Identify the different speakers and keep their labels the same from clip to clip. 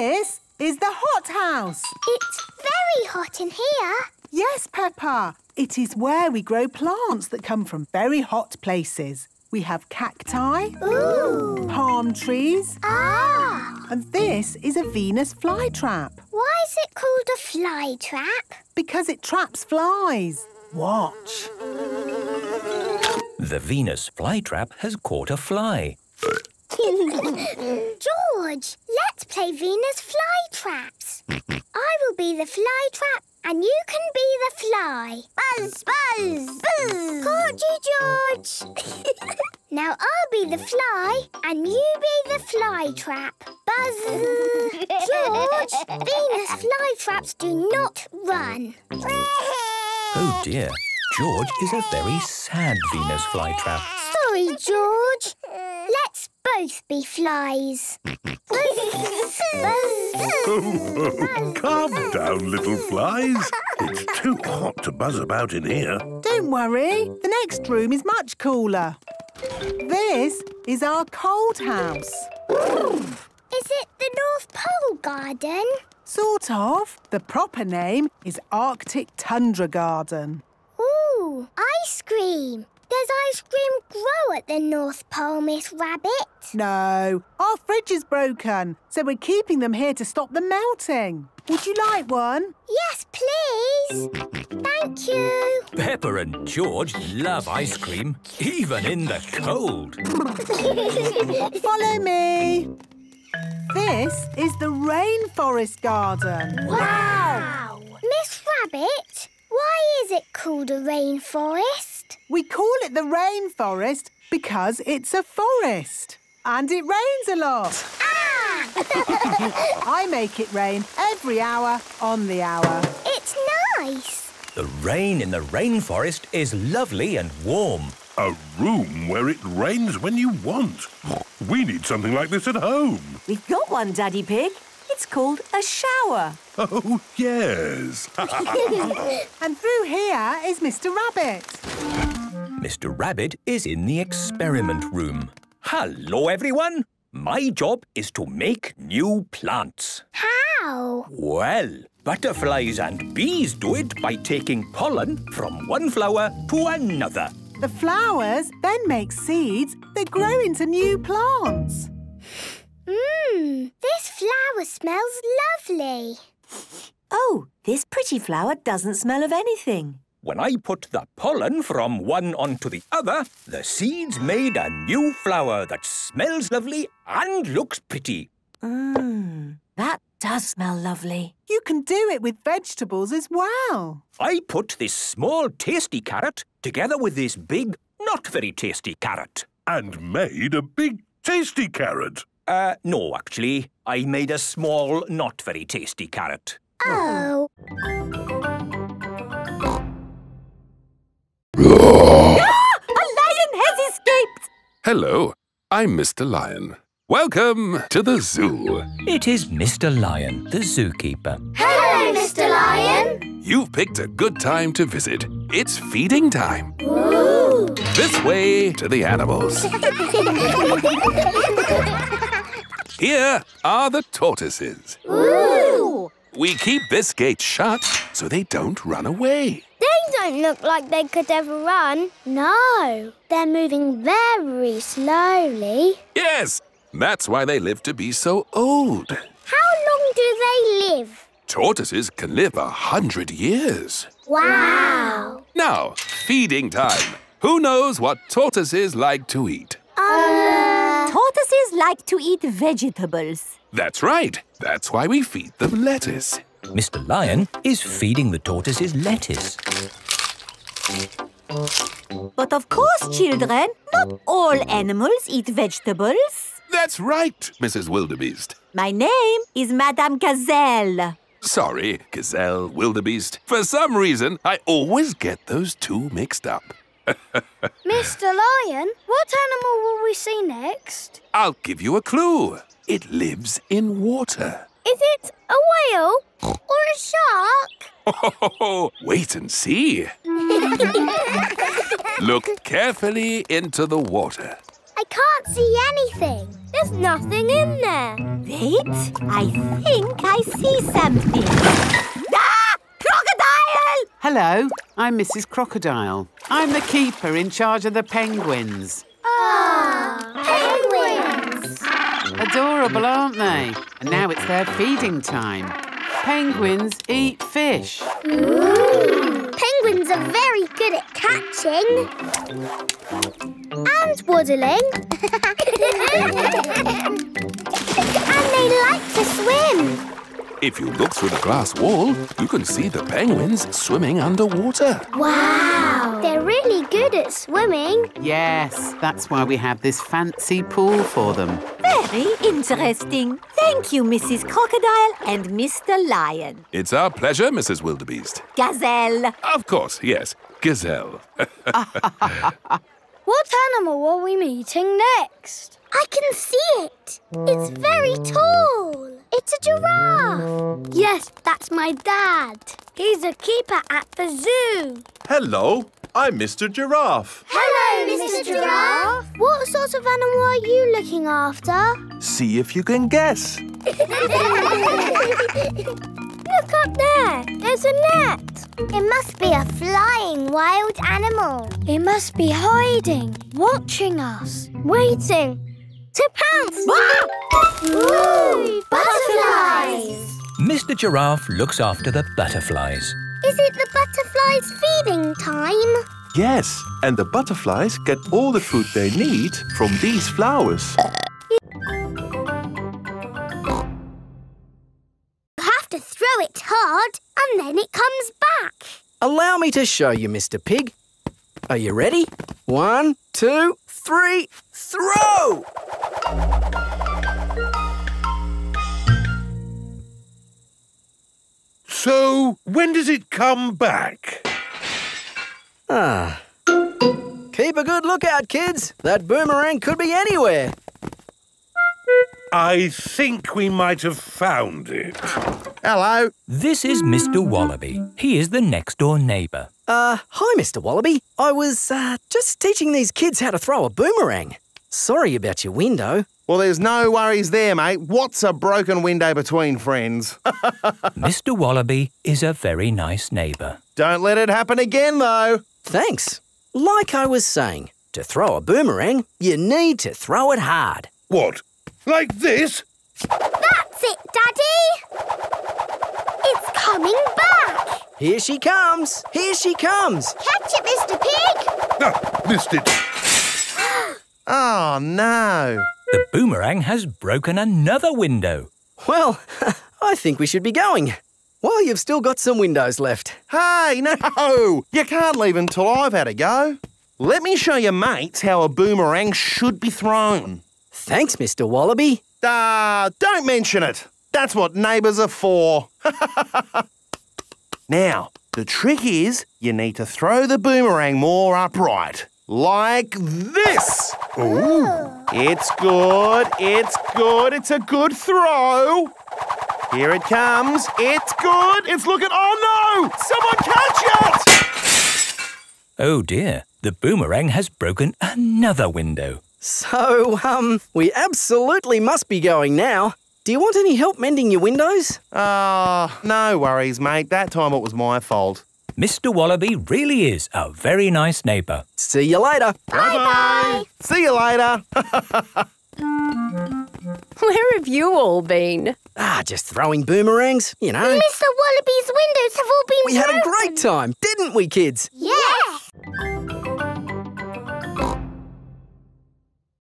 Speaker 1: This is the hothouse.
Speaker 2: It's very hot in here.
Speaker 1: Yes, Peppa. It is where we grow plants that come from very hot places. We have cacti,
Speaker 2: Ooh.
Speaker 1: palm trees,
Speaker 2: Ah.
Speaker 1: and this is a Venus flytrap
Speaker 2: Why is it called a fly trap?
Speaker 1: because it traps flies. Watch.
Speaker 3: The Venus flytrap has caught a fly.
Speaker 2: George, let's play Venus fly traps. I will be the fly trap and you can be the fly. Buzz, buzz, buzz. Caught you, George. now I'll be the fly and you be the fly trap. Buzz. George, Venus fly traps do not run.
Speaker 3: Oh dear, George is a very sad Venus flytrap.
Speaker 2: Sorry, George. Let's both be flies. Buzz, buzz.
Speaker 4: Calm down, little flies. It's too hot to buzz about in here.
Speaker 1: Don't worry, the next room is much cooler. This is our cold house.
Speaker 2: Is it the North Pole Garden?
Speaker 1: Sort of. The proper name is Arctic Tundra Garden.
Speaker 2: Ooh, ice cream. Does ice cream grow at the North Pole, Miss Rabbit?
Speaker 1: No, our fridge is broken, so we're keeping them here to stop them melting. Would you like one?
Speaker 2: Yes, please. Thank you.
Speaker 3: Peppa and George love ice cream, even in the cold.
Speaker 1: Follow me. This is the Rainforest Garden.
Speaker 2: Wow. Miss Rabbit, why is it called a rainforest?
Speaker 1: We call it the rainforest because it's a forest. And it rains a lot.
Speaker 2: Ah!
Speaker 1: I make it rain every hour on the hour.
Speaker 2: it's nice.
Speaker 3: The rain in the rainforest is lovely and warm.
Speaker 4: A room where it rains when you want. We need something like this at home.
Speaker 5: We've got one, Daddy Pig. It's called a shower.
Speaker 4: Oh, yes.
Speaker 1: And through here is Mr. Rabbit.
Speaker 3: Mr. Rabbit is in the experiment room. Hello, everyone. My job is to make new plants.
Speaker 2: How?
Speaker 3: Well, butterflies and bees do it by taking pollen from one flower to another.
Speaker 1: The flowers then make seeds that grow into new plants.
Speaker 2: Mmm, this flower smells lovely.
Speaker 5: Oh, this pretty flower doesn't smell of anything.
Speaker 3: When I put the pollen from one onto the other, the seeds made a new flower that smells lovely and looks pretty.
Speaker 5: Mmm, that does smell lovely.
Speaker 1: You can do it with vegetables as well.
Speaker 3: I put this small tasty carrot together with this big, not very tasty carrot.
Speaker 4: and made a big tasty carrot.
Speaker 3: Uh, no, actually. I made a small, not very tasty carrot.
Speaker 2: Oh,
Speaker 5: A lion has escaped!
Speaker 6: Hello, I'm Mr. Lion. Welcome to the zoo.
Speaker 3: It is Mr. Lion, the zookeeper.
Speaker 2: hello, Mr. Lion.
Speaker 6: You've picked a good time to visit. It's feeding time.
Speaker 2: Ooh.
Speaker 6: This way to the animals. Here are the tortoises.
Speaker 2: Ooh.
Speaker 6: We keep this gate shut so they don't run away.
Speaker 2: They don't look like they could ever run. No, they're moving very slowly.
Speaker 6: Yes, that's why they live to be so old.
Speaker 2: How long do they live?
Speaker 6: Tortoises can live a hundred years.
Speaker 2: Wow.
Speaker 6: Now, feeding time. Who knows what tortoises like to eat?
Speaker 2: Uh,
Speaker 5: Tortoises like to eat vegetables.
Speaker 6: That's right. That's why we feed them lettuce.
Speaker 3: Mr. Lion is feeding the tortoises lettuce.
Speaker 5: But of course, children, not all animals eat vegetables.
Speaker 6: That's right, Mrs. Wildebeest.
Speaker 5: My name is Madame Gazelle.
Speaker 6: Sorry, gazelle, wildebeest. For some reason, I always get those two mixed up.
Speaker 2: Mr. Lion, what animal will we see next?
Speaker 6: I'll give you a clue. It lives in water.
Speaker 2: Is it a whale or a shark?
Speaker 6: Oh, Wait and see. Look carefully into the water.
Speaker 2: I can't see anything. There's nothing in there.
Speaker 5: Wait, I think I see something. Ah! Crocodile!
Speaker 7: Hello, I'm Mrs. Crocodile. I'm the keeper in charge of the penguins.
Speaker 2: Ah, Penguins!
Speaker 7: Adorable, aren't they? And now it's their feeding time. Penguins eat fish. Ooh.
Speaker 2: Penguins are very good at catching. And waddling. and they like to swim.
Speaker 6: If you look through the glass wall, you can see the penguins swimming underwater.
Speaker 2: Wow! They're really good at swimming.
Speaker 7: Yes, that's why we have this fancy pool for them.
Speaker 5: Very interesting. Thank you, Mrs. Crocodile and Mr. Lion.
Speaker 6: It's our pleasure, Mrs. Wildebeest.
Speaker 5: Gazelle.
Speaker 6: Of course, yes. Gazelle.
Speaker 2: What animal are we meeting next? I can see it. It's very tall. It's a giraffe. Yes, that's my dad. He's a keeper at the zoo.
Speaker 8: Hello, I'm Mr. Giraffe.
Speaker 2: Hello, Mr. Giraffe. What sort of animal are you looking after?
Speaker 8: See if you can guess.
Speaker 2: Look up there. There's a net. It must be a flying wild animal. It must be hiding, watching us, waiting to pounce. Ooh, butterflies.
Speaker 3: Mr. Giraffe looks after the butterflies.
Speaker 2: Is it the butterflies' feeding time?
Speaker 8: Yes, and the butterflies get all the food they need from these flowers.
Speaker 2: You have to throw it hard and then it comes back.
Speaker 9: Allow me to show you, Mr. Pig. Are you ready? One, two, three, throw!
Speaker 4: So, when does it come back?
Speaker 9: Ah. Keep a good lookout, kids. That boomerang could be anywhere.
Speaker 4: I think we might have found it.
Speaker 8: Hello.
Speaker 3: This is Mr. Wallaby. He is the next door neighbour.
Speaker 9: Uh, hi, Mr. Wallaby. I was, uh, just teaching these kids how to throw a boomerang. Sorry about your window.
Speaker 10: Well, there's no worries there, mate. What's a broken window between friends?
Speaker 3: Mr. Wallaby is a very nice neighbour.
Speaker 10: Don't let it happen again, though.
Speaker 9: Thanks. Like I was saying, to throw a boomerang, you need to throw it hard.
Speaker 4: What? Like this?
Speaker 2: That's it, Daddy. It's coming back.
Speaker 9: Here she comes. Here she comes.
Speaker 2: Catch it, Mr. Pig.
Speaker 4: Ah, missed it.
Speaker 10: Oh, no.
Speaker 3: The boomerang has broken another window.
Speaker 9: Well, I think we should be going. While you've still got some windows left.
Speaker 10: Hey, no! You can't leave until I've had a go. Let me show your mates how a boomerang should be thrown.
Speaker 9: Thanks, Mr. Wallaby.
Speaker 10: Ah, don't mention it. That's what neighbours are for. now, the trick is you need to throw the boomerang more upright. Like this.
Speaker 4: Ooh.
Speaker 10: It's good. It's good. It's a good throw. Here it comes. It's good. It's looking. Oh no! Someone catch it!
Speaker 3: Oh dear, the boomerang has broken another window.
Speaker 9: So, um, we absolutely must be going now. Do you want any help mending your windows?
Speaker 10: Ah, no worries, mate. That time it was my fault.
Speaker 3: Mr. Wallaby really is a very nice neighbour.
Speaker 9: See you later.
Speaker 10: Bye-bye. See you later.
Speaker 11: Where have you all been?
Speaker 9: Ah, just throwing boomerangs, you know.
Speaker 2: Mr. Wallaby's windows have all been
Speaker 9: We had a great time, didn't we, kids?
Speaker 2: Yes.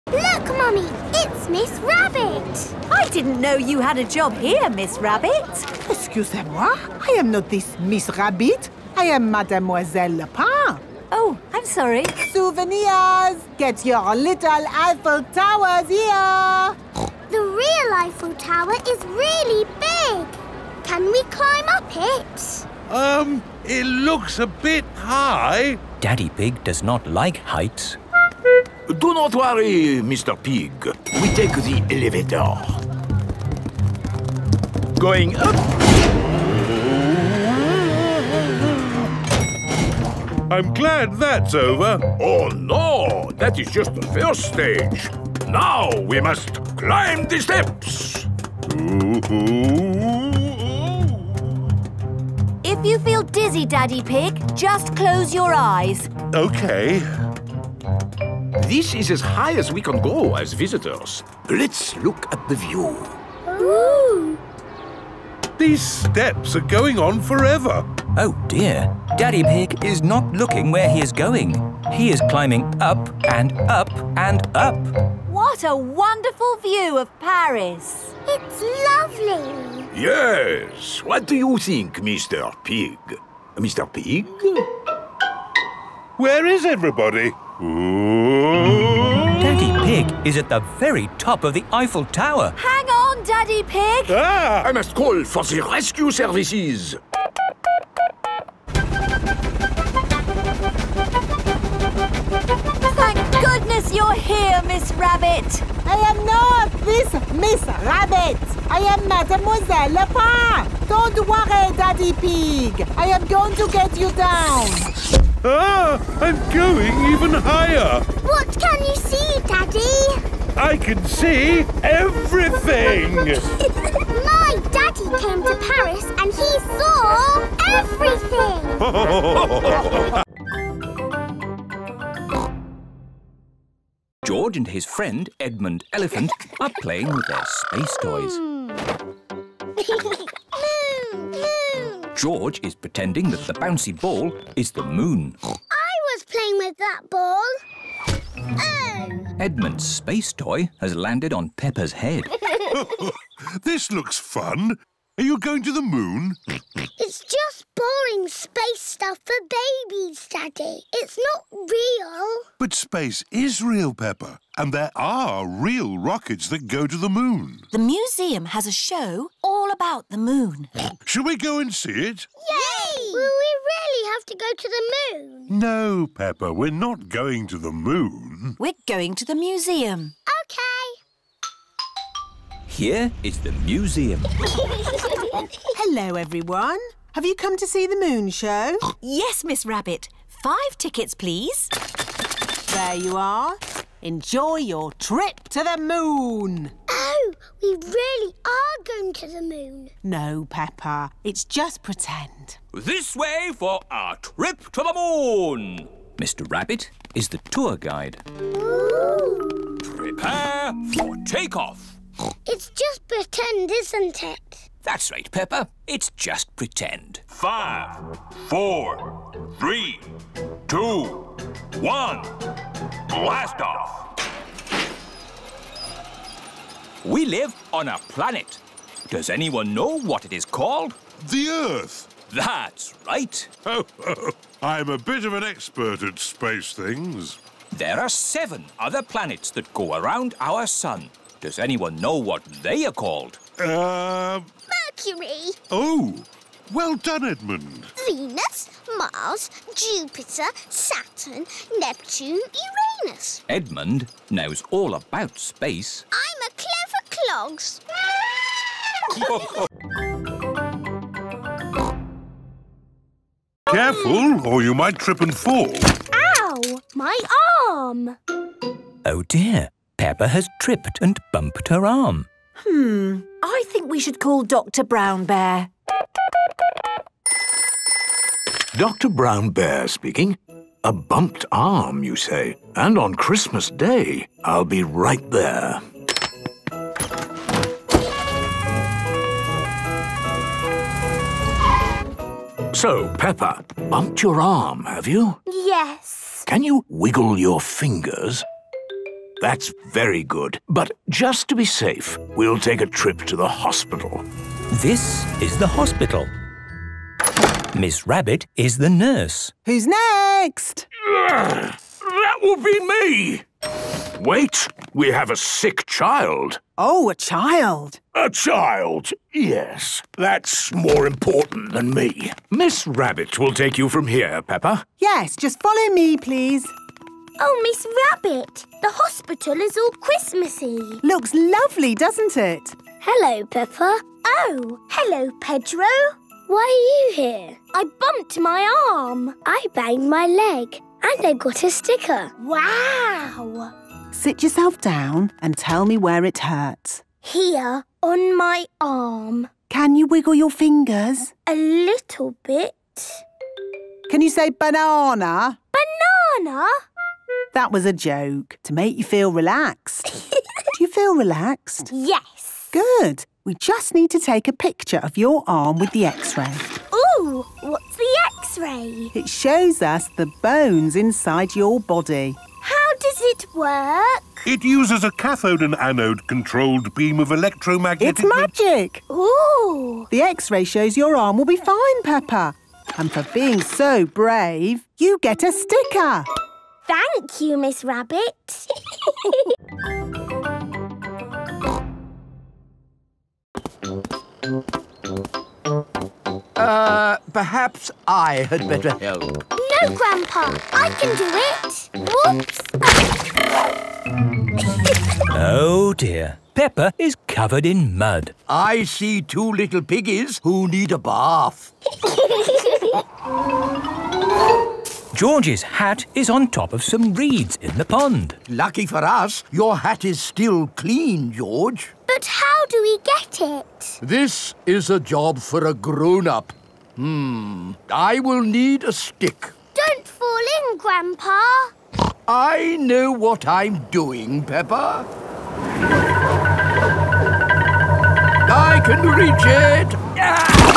Speaker 2: Look, Mummy, it's Miss Rabbit.
Speaker 5: I didn't know you had a job here, Miss Rabbit.
Speaker 1: Excusez-moi, I am not this Miss Rabbit. I am Mademoiselle Lapin.
Speaker 5: Oh, I'm sorry.
Speaker 1: Souvenirs! Get your little Eiffel Towers here!
Speaker 2: The real Eiffel Tower is really big. Can we climb up it?
Speaker 4: Um, it looks a bit high.
Speaker 3: Daddy Pig does not like heights.
Speaker 12: Do not worry, Mr. Pig. We take the elevator. Going up.
Speaker 4: I'm glad that's over.
Speaker 12: Oh no, that is just the first stage. Now we must climb the steps.
Speaker 5: If you feel dizzy, Daddy Pig, just close your eyes.
Speaker 4: Okay.
Speaker 12: This is as high as we can go as visitors. Let's look at the view.
Speaker 2: Ooh.
Speaker 4: These steps are going on forever.
Speaker 3: Oh dear, Daddy Pig is not looking where he is going. He is climbing up and up and up.
Speaker 5: What a wonderful view of Paris.
Speaker 2: It's lovely.
Speaker 12: Yes. What do you think, Mr. Pig? Mr. Pig?
Speaker 4: Where is everybody?
Speaker 3: Daddy Pig is at the very top of the Eiffel Tower.
Speaker 5: Hang on, Daddy Pig.
Speaker 4: Ah!
Speaker 12: I must call for the rescue services.
Speaker 5: You're here, Miss Rabbit.
Speaker 1: I am not this Miss Rabbit. I am Mademoiselle Lapin. Don't worry, Daddy Pig. I am going to get you down.
Speaker 4: Ah! I'm going even higher.
Speaker 2: What can you see, Daddy?
Speaker 4: I can see everything.
Speaker 2: My daddy came to Paris and he saw everything.
Speaker 3: George and his friend Edmund Elephant are playing with their space toys.
Speaker 2: moon, moon.
Speaker 3: George is pretending that the bouncy ball is the moon.
Speaker 2: I was playing with that ball. Oh.
Speaker 3: Edmund's space toy has landed on Peppa's head.
Speaker 4: this looks fun. Are you going to the moon?
Speaker 2: It's just boring space stuff for babies, Daddy. It's not real.
Speaker 4: But space is real, Peppa. And there are real rockets that go to the moon.
Speaker 5: The museum has a show all about the moon.
Speaker 4: Shall we go and see it?
Speaker 2: Yay! Will we really have to go to the moon?
Speaker 4: No, Peppa, we're not going to the moon.
Speaker 5: We're going to the museum.
Speaker 2: Okay.
Speaker 3: Here is the museum.
Speaker 1: Hello, everyone. Have you come to see the moon show?
Speaker 5: Yes, Miss Rabbit. Five tickets, please.
Speaker 1: There you are. Enjoy your trip to the moon.
Speaker 2: Oh, we really are going to the moon.
Speaker 1: No, Peppa. It's just pretend.
Speaker 3: This way for our trip to the moon. Mr. Rabbit is the tour guide.
Speaker 2: Ooh.
Speaker 3: Prepare for takeoff.
Speaker 2: It's just pretend, isn't it?
Speaker 3: That's right, Peppa. It's just pretend.
Speaker 12: Five, four, three, two, one. Blast off.
Speaker 3: We live on a planet. Does anyone know what it is called?
Speaker 4: The Earth.
Speaker 3: That's right.
Speaker 4: Oh, oh, I'm a bit of an expert at space things.
Speaker 3: There are seven other planets that go around our sun. Does anyone know what they are called?
Speaker 4: Um.
Speaker 2: Mercury,
Speaker 4: Oh, well done, Edmund.
Speaker 2: Venus, Mars, Jupiter, Saturn, Neptune, Uranus.
Speaker 3: Edmund knows all about space.
Speaker 2: I'm a clever clogs.
Speaker 4: Careful, or you might trip and fall.
Speaker 2: Ow! My arm.
Speaker 3: Oh dear, Peppa has tripped and bumped her arm.
Speaker 5: Hmm. I think we should call Dr. Brown Bear.
Speaker 12: Dr. Brown Bear speaking. A bumped arm, you say? And on Christmas Day, I'll be right there. So, Peppa, bumped your arm, have you?
Speaker 2: Yes.
Speaker 12: Can you wiggle your fingers? That's very good. But just to be safe, we'll take a trip to the hospital.
Speaker 3: This is the hospital. Miss Rabbit is the nurse.
Speaker 1: Who's next?
Speaker 12: That will be me! Wait, we have a sick child.
Speaker 1: Oh, a child.
Speaker 12: A child, yes. That's more important than me. Miss Rabbit will take you from here, Peppa.
Speaker 1: Yes, just follow me, please.
Speaker 2: Oh, Miss Rabbit, the hospital is all Christmassy.
Speaker 1: Looks lovely, doesn't it?
Speaker 2: Hello, Peppa. Oh, hello, Pedro. Why are you here? I bumped my arm. I banged my leg. And I got a sticker. Wow!
Speaker 1: Sit yourself down and tell me where it hurts.
Speaker 2: Here, on my arm.
Speaker 1: Can you wiggle your fingers?
Speaker 2: A little bit.
Speaker 1: Can you say banana?
Speaker 2: Banana?
Speaker 1: That was a joke to make you feel relaxed. Do you feel relaxed?
Speaker 2: Yes.
Speaker 1: Good. We just need to take a picture of your arm with the x-ray.
Speaker 2: Ooh, what's the x-ray?
Speaker 1: It shows us the bones inside your body.
Speaker 2: How does it work?
Speaker 4: It uses a cathode and anode controlled beam of electromagnetic.
Speaker 1: It's magic.
Speaker 2: Ooh.
Speaker 1: The x-ray shows your arm will be fine, Peppa. And for being so brave, you get a sticker.
Speaker 2: Thank you, Miss Rabbit.
Speaker 12: Uh, perhaps I had better help.
Speaker 2: no, Grandpa. I can do it. Whoops.
Speaker 3: Oh dear. Peppa is covered in mud.
Speaker 12: I see two little piggies who need a bath.
Speaker 3: George's hat is on top of some reeds in the pond.
Speaker 12: Lucky for us, your hat is still clean, George.
Speaker 2: but how do we get it?
Speaker 12: This is a job for a grown-up. Hmm, I will need a stick.
Speaker 2: Don't fall in, Grandpa.
Speaker 12: I know what I'm doing, Peppa. I can reach it.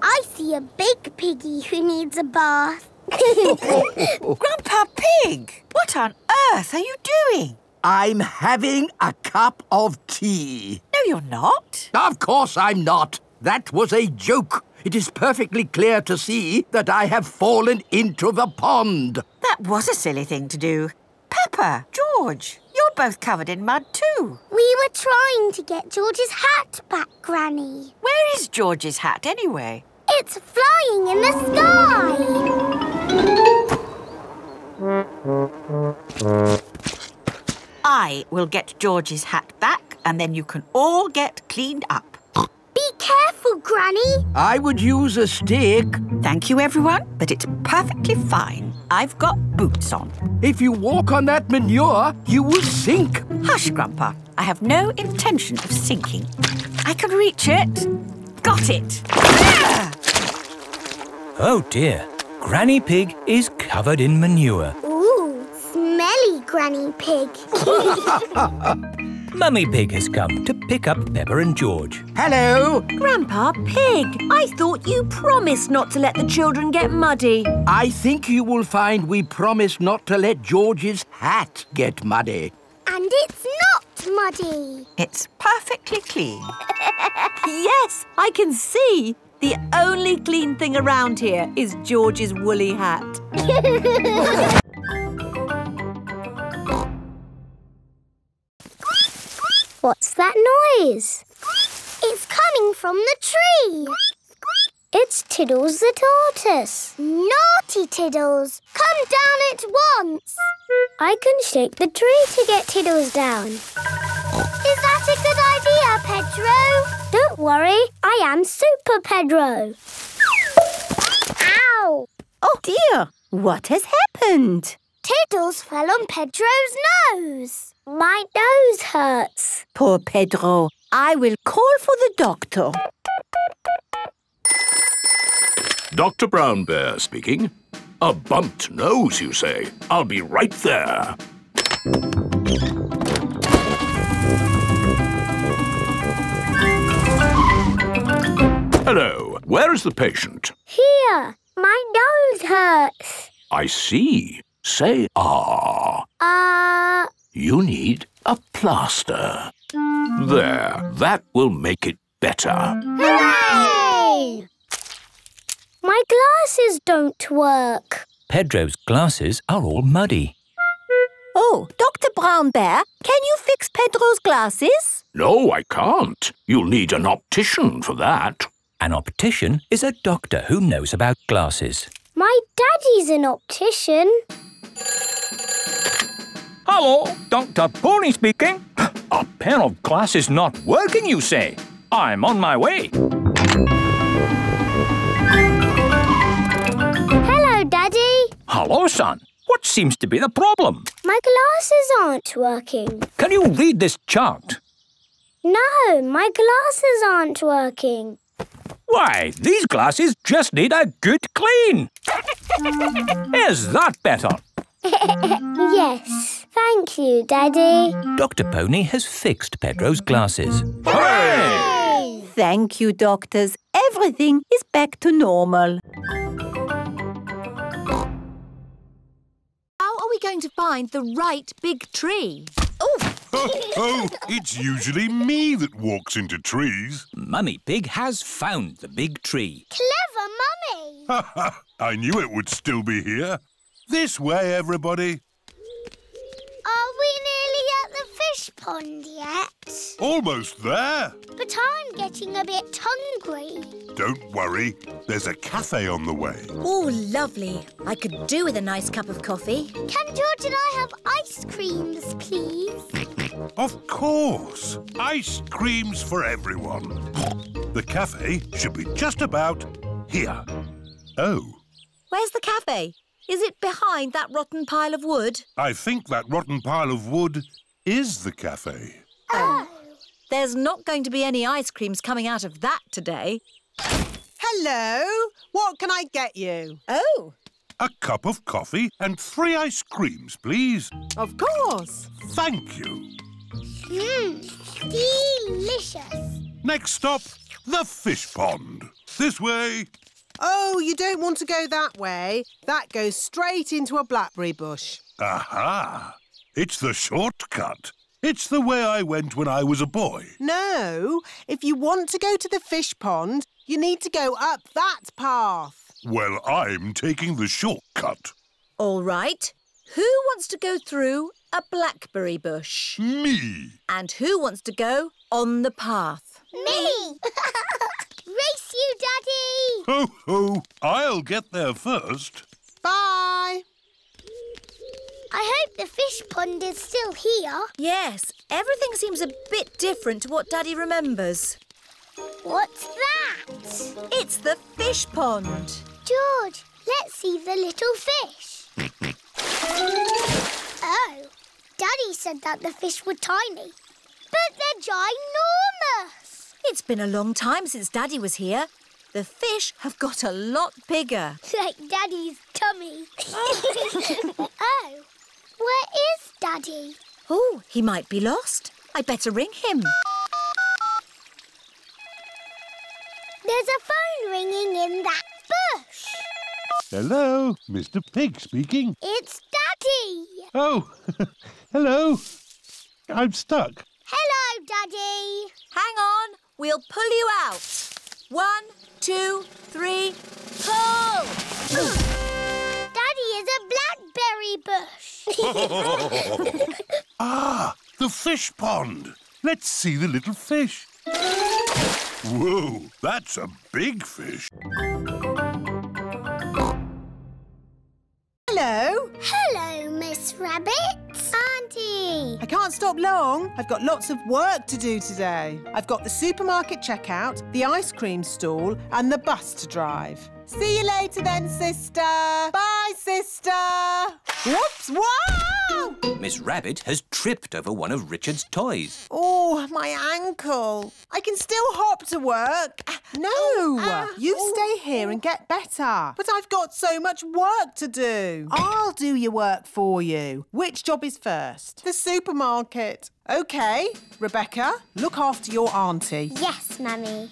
Speaker 2: I see a big piggy who needs a bath.
Speaker 13: Grandpa Pig, what on earth are you doing?
Speaker 12: I'm having a cup of tea.
Speaker 13: No, you're not.
Speaker 12: Of course I'm not. That was a joke. It is perfectly clear to see that I have fallen into the pond.
Speaker 13: That was a silly thing to do. Peppa, George, you're both covered in mud too.
Speaker 2: we were trying to get George's hat back, Granny.
Speaker 13: Where is George's hat anyway?
Speaker 2: It's flying in the sky.
Speaker 13: I will get George's hat back and then you can all get cleaned up.
Speaker 2: Be careful, Granny.
Speaker 12: I would use a stick.
Speaker 13: Thank you, everyone, but it's perfectly fine. I've got boots on.
Speaker 12: If you walk on that manure, you will sink.
Speaker 13: Hush, Grandpa. I have no intention of sinking. I can reach it. Got it. Ah!
Speaker 3: Oh dear. Granny Pig is covered in manure.
Speaker 2: Ooh, smelly Granny Pig.
Speaker 3: Mummy Pig has come to pick up Peppa and George.
Speaker 12: Hello.
Speaker 5: Grandpa Pig, I thought you promised not to let the children get muddy.
Speaker 12: I think you will find we promised not to let George's hat get muddy.
Speaker 2: and it's not muddy.
Speaker 13: It's perfectly clean.
Speaker 5: yes, I can see. The only clean thing around here is George's woolly hat.
Speaker 2: What's that noise? It's coming from the tree. It's Tiddles the tortoise. Naughty Tiddles! Come down at once! I can shake the tree to get Tiddles down. Is that a good idea, Pedro? Don't worry, I am Super Pedro. Ow!
Speaker 5: Oh dear, what has happened?
Speaker 2: Tiddles fell on Pedro's nose. My nose hurts.
Speaker 5: Poor Pedro. I will call for the doctor.
Speaker 12: Dr. Brown Bear speaking. A bumped nose, you say? I'll be right there. Hello, where is the patient?
Speaker 2: Here, my nose hurts.
Speaker 12: I see. Say ah.
Speaker 2: Uh,
Speaker 12: You need a plaster. There, that will make it better.
Speaker 2: hooray! My glasses don't work.
Speaker 3: Pedro's glasses are all muddy.
Speaker 5: Oh, Dr. Brown Bear, can you fix Pedro's glasses?
Speaker 12: No, I can't. You'll need an optician for that.
Speaker 3: An optician is a doctor who knows about glasses.
Speaker 2: My daddy's an optician.
Speaker 3: Hello, Dr. Pony speaking. A pair of glasses not working, you say? I'm on my way.
Speaker 2: Hello, Daddy.
Speaker 3: Hello, son. What seems to be the problem?
Speaker 2: My glasses aren't working.
Speaker 3: Can you read this chart?
Speaker 2: No, my glasses aren't working.
Speaker 3: Why, these glasses just need a good clean. Is that better?
Speaker 2: yes. Thank you, Daddy.
Speaker 3: Dr. Pony has fixed Pedro's glasses. Hooray!
Speaker 14: Thank you, doctors. Everything is back to normal.
Speaker 5: How are we going to find the right big tree?
Speaker 4: Oh, oh, it's usually me that walks into trees.
Speaker 3: Mummy Pig has found the big tree.
Speaker 2: Clever Mummy.
Speaker 4: Ha ha! I knew it would still be here. This way, everybody.
Speaker 2: Are we nearly at the fish pond yet?
Speaker 4: Almost there.
Speaker 2: But I'm getting a bit hungry.
Speaker 4: Don't worry, there's a cafe on the way.
Speaker 5: Oh, lovely. I could do with a nice cup of coffee.
Speaker 2: Can George and I have ice creams, please?
Speaker 4: Of course. Ice creams for everyone. The cafe should be just about here. Oh,
Speaker 5: Where's the cafe? Is it behind that rotten pile of wood?
Speaker 4: I think that rotten pile of wood is the cafe.
Speaker 2: Oh.
Speaker 5: There's not going to be any ice creams coming out of that today.
Speaker 1: Hello. What can I get you?
Speaker 5: Oh.
Speaker 4: A cup of coffee and three ice creams, please.
Speaker 1: Of course.
Speaker 4: Thank you.
Speaker 2: Mmm, delicious.
Speaker 4: Next stop, the fish pond. This way.
Speaker 1: Oh, you don't want to go that way. That goes straight into a blackberry bush.
Speaker 4: Aha! It's the shortcut. It's the way I went when I was a boy.
Speaker 1: No, if you want to go to the fish pond, you need to go up that path.
Speaker 4: Well, I'm taking the shortcut.
Speaker 5: All right. Who wants to go through a blackberry bush?
Speaker 4: Me.
Speaker 5: And who wants to go on the path?
Speaker 2: Me. Race you, Daddy.
Speaker 4: Ho, ho. I'll get there first.
Speaker 1: Bye.
Speaker 2: I hope the fish pond is still here.
Speaker 5: Yes, everything seems a bit different to what Daddy remembers.
Speaker 2: What's that?
Speaker 5: It's the fish pond.
Speaker 2: George, let's see the little fish. oh, Daddy said that the fish were tiny, but they're ginormous.
Speaker 5: It's been a long time since Daddy was here. The fish have got a lot bigger.
Speaker 2: Like Daddy's tummy. oh, where is Daddy?
Speaker 5: Oh, he might be lost. I'd better ring him.
Speaker 2: There's a phone ringing in that bush.
Speaker 4: Hello, Mr. Pig speaking.
Speaker 2: It's Daddy.
Speaker 4: Oh, hello. I'm stuck.
Speaker 2: Hello, Daddy.
Speaker 5: Hang on, we'll pull you out. One, two, three, pull!
Speaker 2: Daddy is a blackberry bush.
Speaker 4: ah, the fish pond. Let's see the little fish. Whoa, that's a big fish.
Speaker 1: Hello.
Speaker 2: Hello, Miss Rabbit.
Speaker 1: I can't stop long. I've got lots of work to do today. I've got the supermarket checkout, the ice cream stall, and the bus to drive. See you later then, sister. Bye, sister. Whoops! Wow!
Speaker 3: Miss Rabbit has tripped over one of Richard's toys.
Speaker 1: Oh, my ankle. I can still hop to work. No, oh, uh, uh, you oh. stay here and get better. But I've got so much work to do. I'll do your work for you. Which job is first? The supermarket. OK, Rebecca, look after your auntie.
Speaker 2: Yes, Mummy.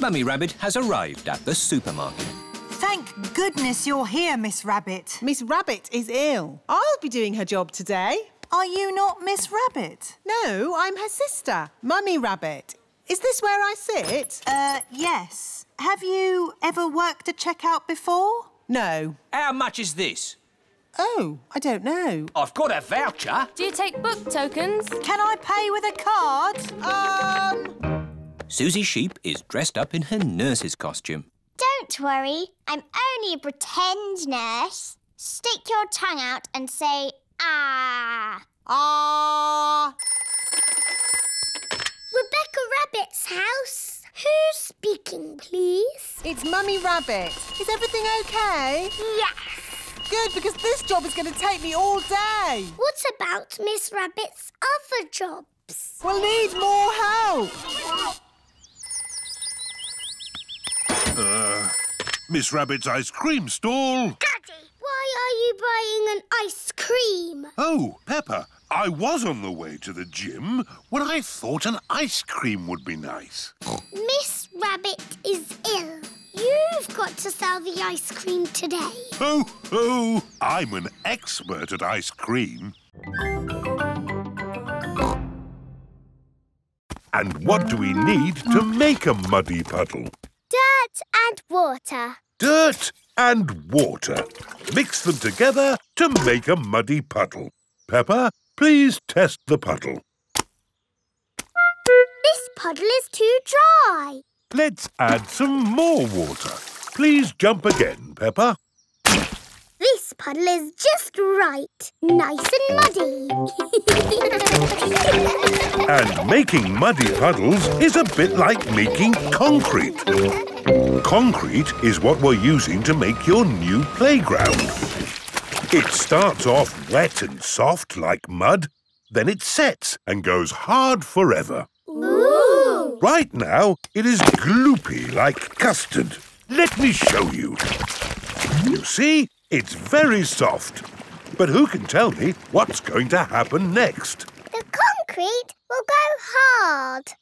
Speaker 3: Mummy Rabbit has arrived at the supermarket.
Speaker 13: Thank goodness you're here, Miss Rabbit.
Speaker 1: Miss Rabbit is ill. I'll be doing her job today.
Speaker 13: Are you not Miss Rabbit?
Speaker 1: No, I'm her sister, Mummy Rabbit. Is this where I sit?
Speaker 13: Uh, yes. Have you ever worked a checkout before?
Speaker 1: No.
Speaker 3: How much is this?
Speaker 1: Oh, I don't know.
Speaker 3: I've got a voucher.
Speaker 15: Do you take book tokens?
Speaker 13: Can I pay with a card?
Speaker 1: Um...
Speaker 3: Susie Sheep is dressed up in her nurse's costume.
Speaker 2: Don't worry, I'm only a pretend nurse. Stick your tongue out and say, ah.
Speaker 1: Ah.
Speaker 2: Rebecca Rabbit's house. Who's speaking, please?
Speaker 1: It's Mummy Rabbit. Is everything okay?
Speaker 2: Yes.
Speaker 1: Good, because this job is going to take me all day.
Speaker 2: What about Miss Rabbit's other jobs?
Speaker 1: We'll need more help.
Speaker 4: Uh, Miss Rabbit's ice cream stall.
Speaker 2: Daddy, why are you buying an ice cream?
Speaker 4: Oh, Peppa, I was on the way to the gym when I thought an ice cream would be nice.
Speaker 2: Miss Rabbit is ill. You've got to sell the ice cream today.
Speaker 4: Oh, oh, I'm an expert at ice cream. And what do we need to make a muddy puddle?
Speaker 2: Dirt and water.
Speaker 4: Dirt and water. Mix them together to make a muddy puddle. Peppa, please test the puddle.
Speaker 2: This puddle is too dry.
Speaker 4: Let's add some more water. Please jump again, Peppa.
Speaker 2: This puddle is just right. Nice and muddy.
Speaker 4: And making muddy puddles is a bit like making concrete. Concrete is what we're using to make your new playground. It starts off wet and soft like mud, then it sets and goes hard forever.
Speaker 2: Ooh.
Speaker 4: Right now, it is gloopy like custard. Let me show you. You see, it's very soft. But who can tell me what's going to happen next?
Speaker 2: The concrete will go hard.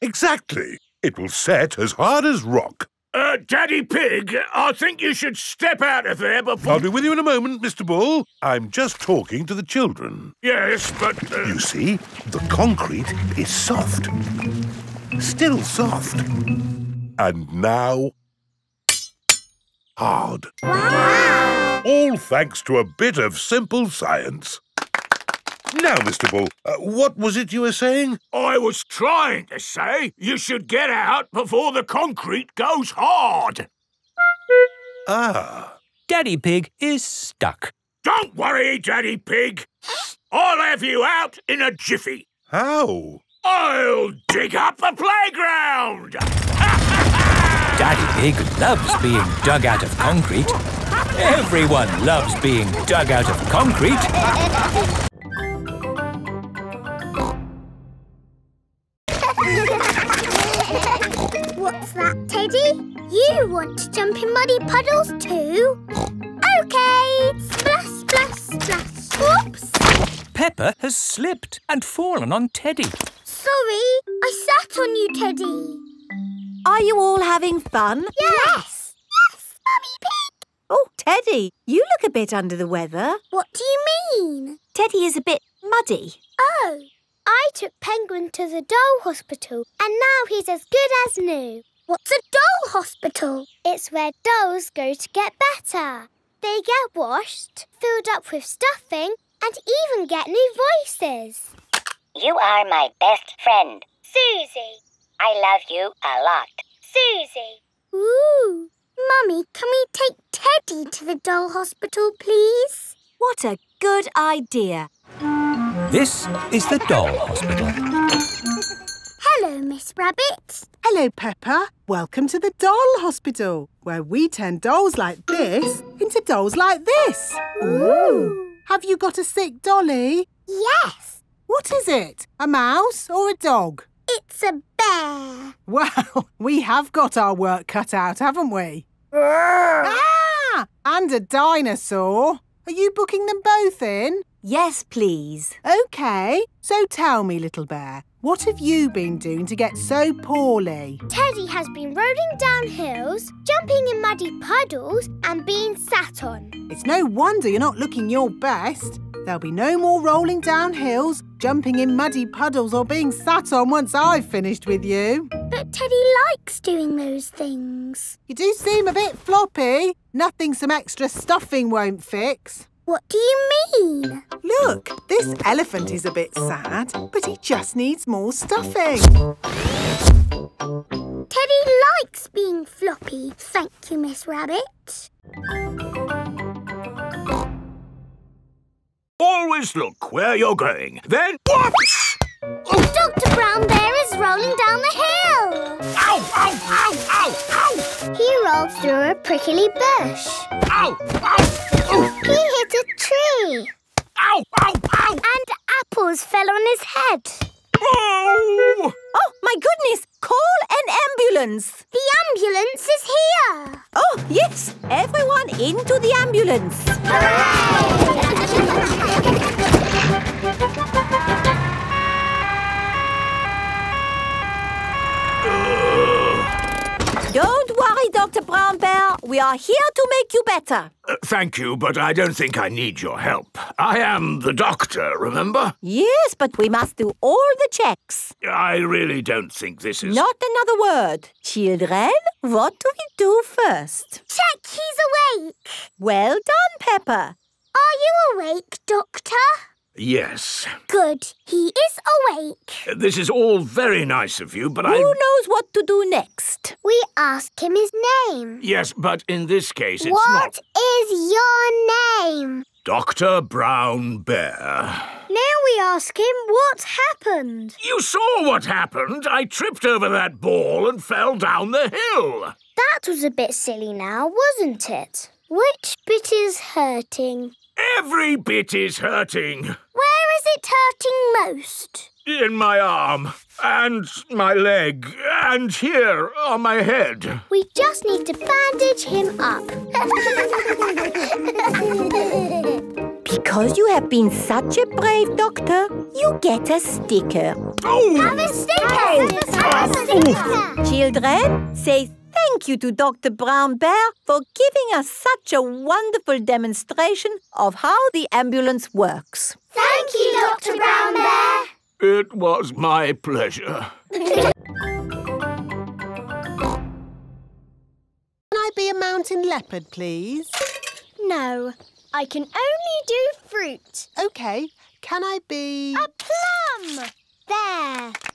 Speaker 4: Exactly. It will set as hard as rock.
Speaker 12: Uh, Daddy Pig, I think you should step out of there before...
Speaker 4: I'll be with you in a moment, Mr. Bull. I'm just talking to the children.
Speaker 12: Yes, but... Uh...
Speaker 4: You see, the concrete is soft. Still soft. And now... hard.
Speaker 2: Wow!
Speaker 4: All thanks to a bit of simple science. Now, Mr. Bull, uh, what was it you were saying?
Speaker 12: I was trying to say you should get out before the concrete goes hard.
Speaker 4: Ah.
Speaker 3: Daddy Pig is stuck.
Speaker 12: Don't worry, Daddy Pig. I'll have you out in a jiffy.
Speaker 4: How?
Speaker 12: I'll dig up the playground.
Speaker 3: Daddy Pig loves being dug out of concrete. Everyone loves being dug out of concrete.
Speaker 2: What's that, Teddy? You want to jump in muddy puddles too? OK! Splash, splash, splash. Whoops!
Speaker 3: Peppa has slipped and fallen on Teddy.
Speaker 2: Sorry, I sat on you, Teddy.
Speaker 5: Are you all having fun?
Speaker 2: Yes! Yes, Mummy Pig!
Speaker 5: Oh, Teddy, you look a bit under the weather.
Speaker 2: What do you mean?
Speaker 5: Teddy is a bit muddy.
Speaker 2: Oh, I took Penguin to the doll hospital and now he's as good as new. What's a doll hospital? It's where dolls go to get better. They get washed, filled up with stuffing and even get new voices.
Speaker 15: You are my best friend.
Speaker 2: Susie.
Speaker 15: I love you a lot.
Speaker 2: Susie. Ooh. Mummy, can we take Teddy to the doll hospital, please?
Speaker 5: What a good idea.
Speaker 3: This is the doll hospital.
Speaker 2: Hello, Miss Rabbit.
Speaker 1: Hello, Peppa. Welcome to the doll hospital, where we turn dolls like this into dolls like this.
Speaker 2: Ooh.
Speaker 1: Have you got a sick dolly?
Speaker 2: Yes.
Speaker 1: What is it? A mouse or a dog?
Speaker 2: It's a bear.
Speaker 1: Well, we have got our work cut out, haven't we? ah! And a dinosaur. Are you booking them both in?
Speaker 5: Yes, please.
Speaker 1: OK. So tell me, little bear, what have you been doing to get so poorly?
Speaker 2: Teddy has been rolling down hills, jumping in muddy puddles and being sat on.
Speaker 1: It's no wonder you're not looking your best. There'll be no more rolling down hills, jumping in muddy puddles or being sat on once I've finished with you.
Speaker 2: But Teddy likes doing those things.
Speaker 1: You do seem a bit floppy. Nothing some extra stuffing won't fix.
Speaker 2: What do you mean?
Speaker 1: Look, this elephant is a bit sad, but he just needs more stuffing.
Speaker 2: Teddy likes being floppy. Thank you, Miss Rabbit.
Speaker 12: Always look where you're going. Then, whoops!
Speaker 2: Dr. Brown Bear is rolling down the hill.
Speaker 12: Ow, ow, ow, ow, ow!
Speaker 2: He rolled through a prickly bush.
Speaker 12: Ow, ow!
Speaker 2: He hit a tree.
Speaker 12: Ow, ow, ow!
Speaker 2: And apples fell on his head.
Speaker 12: Oh!
Speaker 5: Oh, my goodness! Call an ambulance!
Speaker 2: The ambulance is here.
Speaker 5: Oh, yes! Everyone into the ambulance! Don't worry, Dr. Brown Bear. We are here to make you better.
Speaker 12: Uh, thank you, but I don't think I need your help. I am the doctor, remember?
Speaker 5: Yes, but we must do all the checks.
Speaker 12: I really don't think this is...
Speaker 5: Not another word. Children, what do we do first?
Speaker 2: Check he's awake.
Speaker 5: Well done, Peppa.
Speaker 2: Are you awake, Doctor?
Speaker 12: Yes.
Speaker 2: Good. He is awake.
Speaker 12: Uh, This is all very nice of you, but
Speaker 5: Who
Speaker 12: I...
Speaker 5: Who knows what to do next?
Speaker 2: We ask him his name.
Speaker 12: Yes, but in this case it's
Speaker 2: What
Speaker 12: not...
Speaker 2: is your name?
Speaker 12: Dr. Brown Bear.
Speaker 2: Now we ask him what happened.
Speaker 12: You saw what happened. I tripped over that ball and fell down the hill.
Speaker 2: That was a bit silly now, wasn't it? Which bit is hurting?
Speaker 12: Every bit is hurting.
Speaker 2: Where is it hurting most?
Speaker 12: In my arm, and my leg, and here on my head.
Speaker 2: We just need to bandage him up.
Speaker 5: Because you have been such a brave doctor, you get a sticker.
Speaker 12: Oh!
Speaker 2: Have a sticker! Oh! Have a sticker!
Speaker 5: Children, say thank you to Dr. Brown Bear for giving us such a wonderful demonstration of how the ambulance works.
Speaker 2: Thank you, Dr. Brown Bear.
Speaker 12: It was my pleasure.
Speaker 1: Can I be a mountain leopard, please?
Speaker 2: No, I can only do fruit.
Speaker 1: OK. Can I be...
Speaker 2: A plum! There.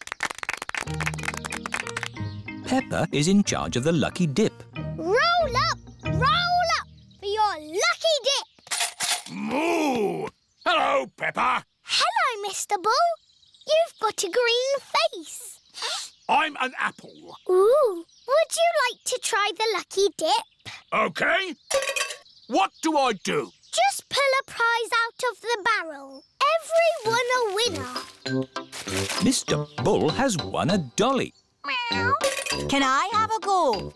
Speaker 3: Peppa is in charge of the lucky dip.
Speaker 2: Roll up, roll up for your lucky dip.
Speaker 12: Moo! Hello, Peppa.
Speaker 2: Hello, Mr. Bull. You've got a green face.
Speaker 12: I'm an apple.
Speaker 2: Ooh, would you like to try the lucky dip?
Speaker 12: Okay. What do I do?
Speaker 2: Just pull a prize out of the barrel. Everyone a winner.
Speaker 3: Mr. Bull has won a dolly.
Speaker 5: Can I have a go?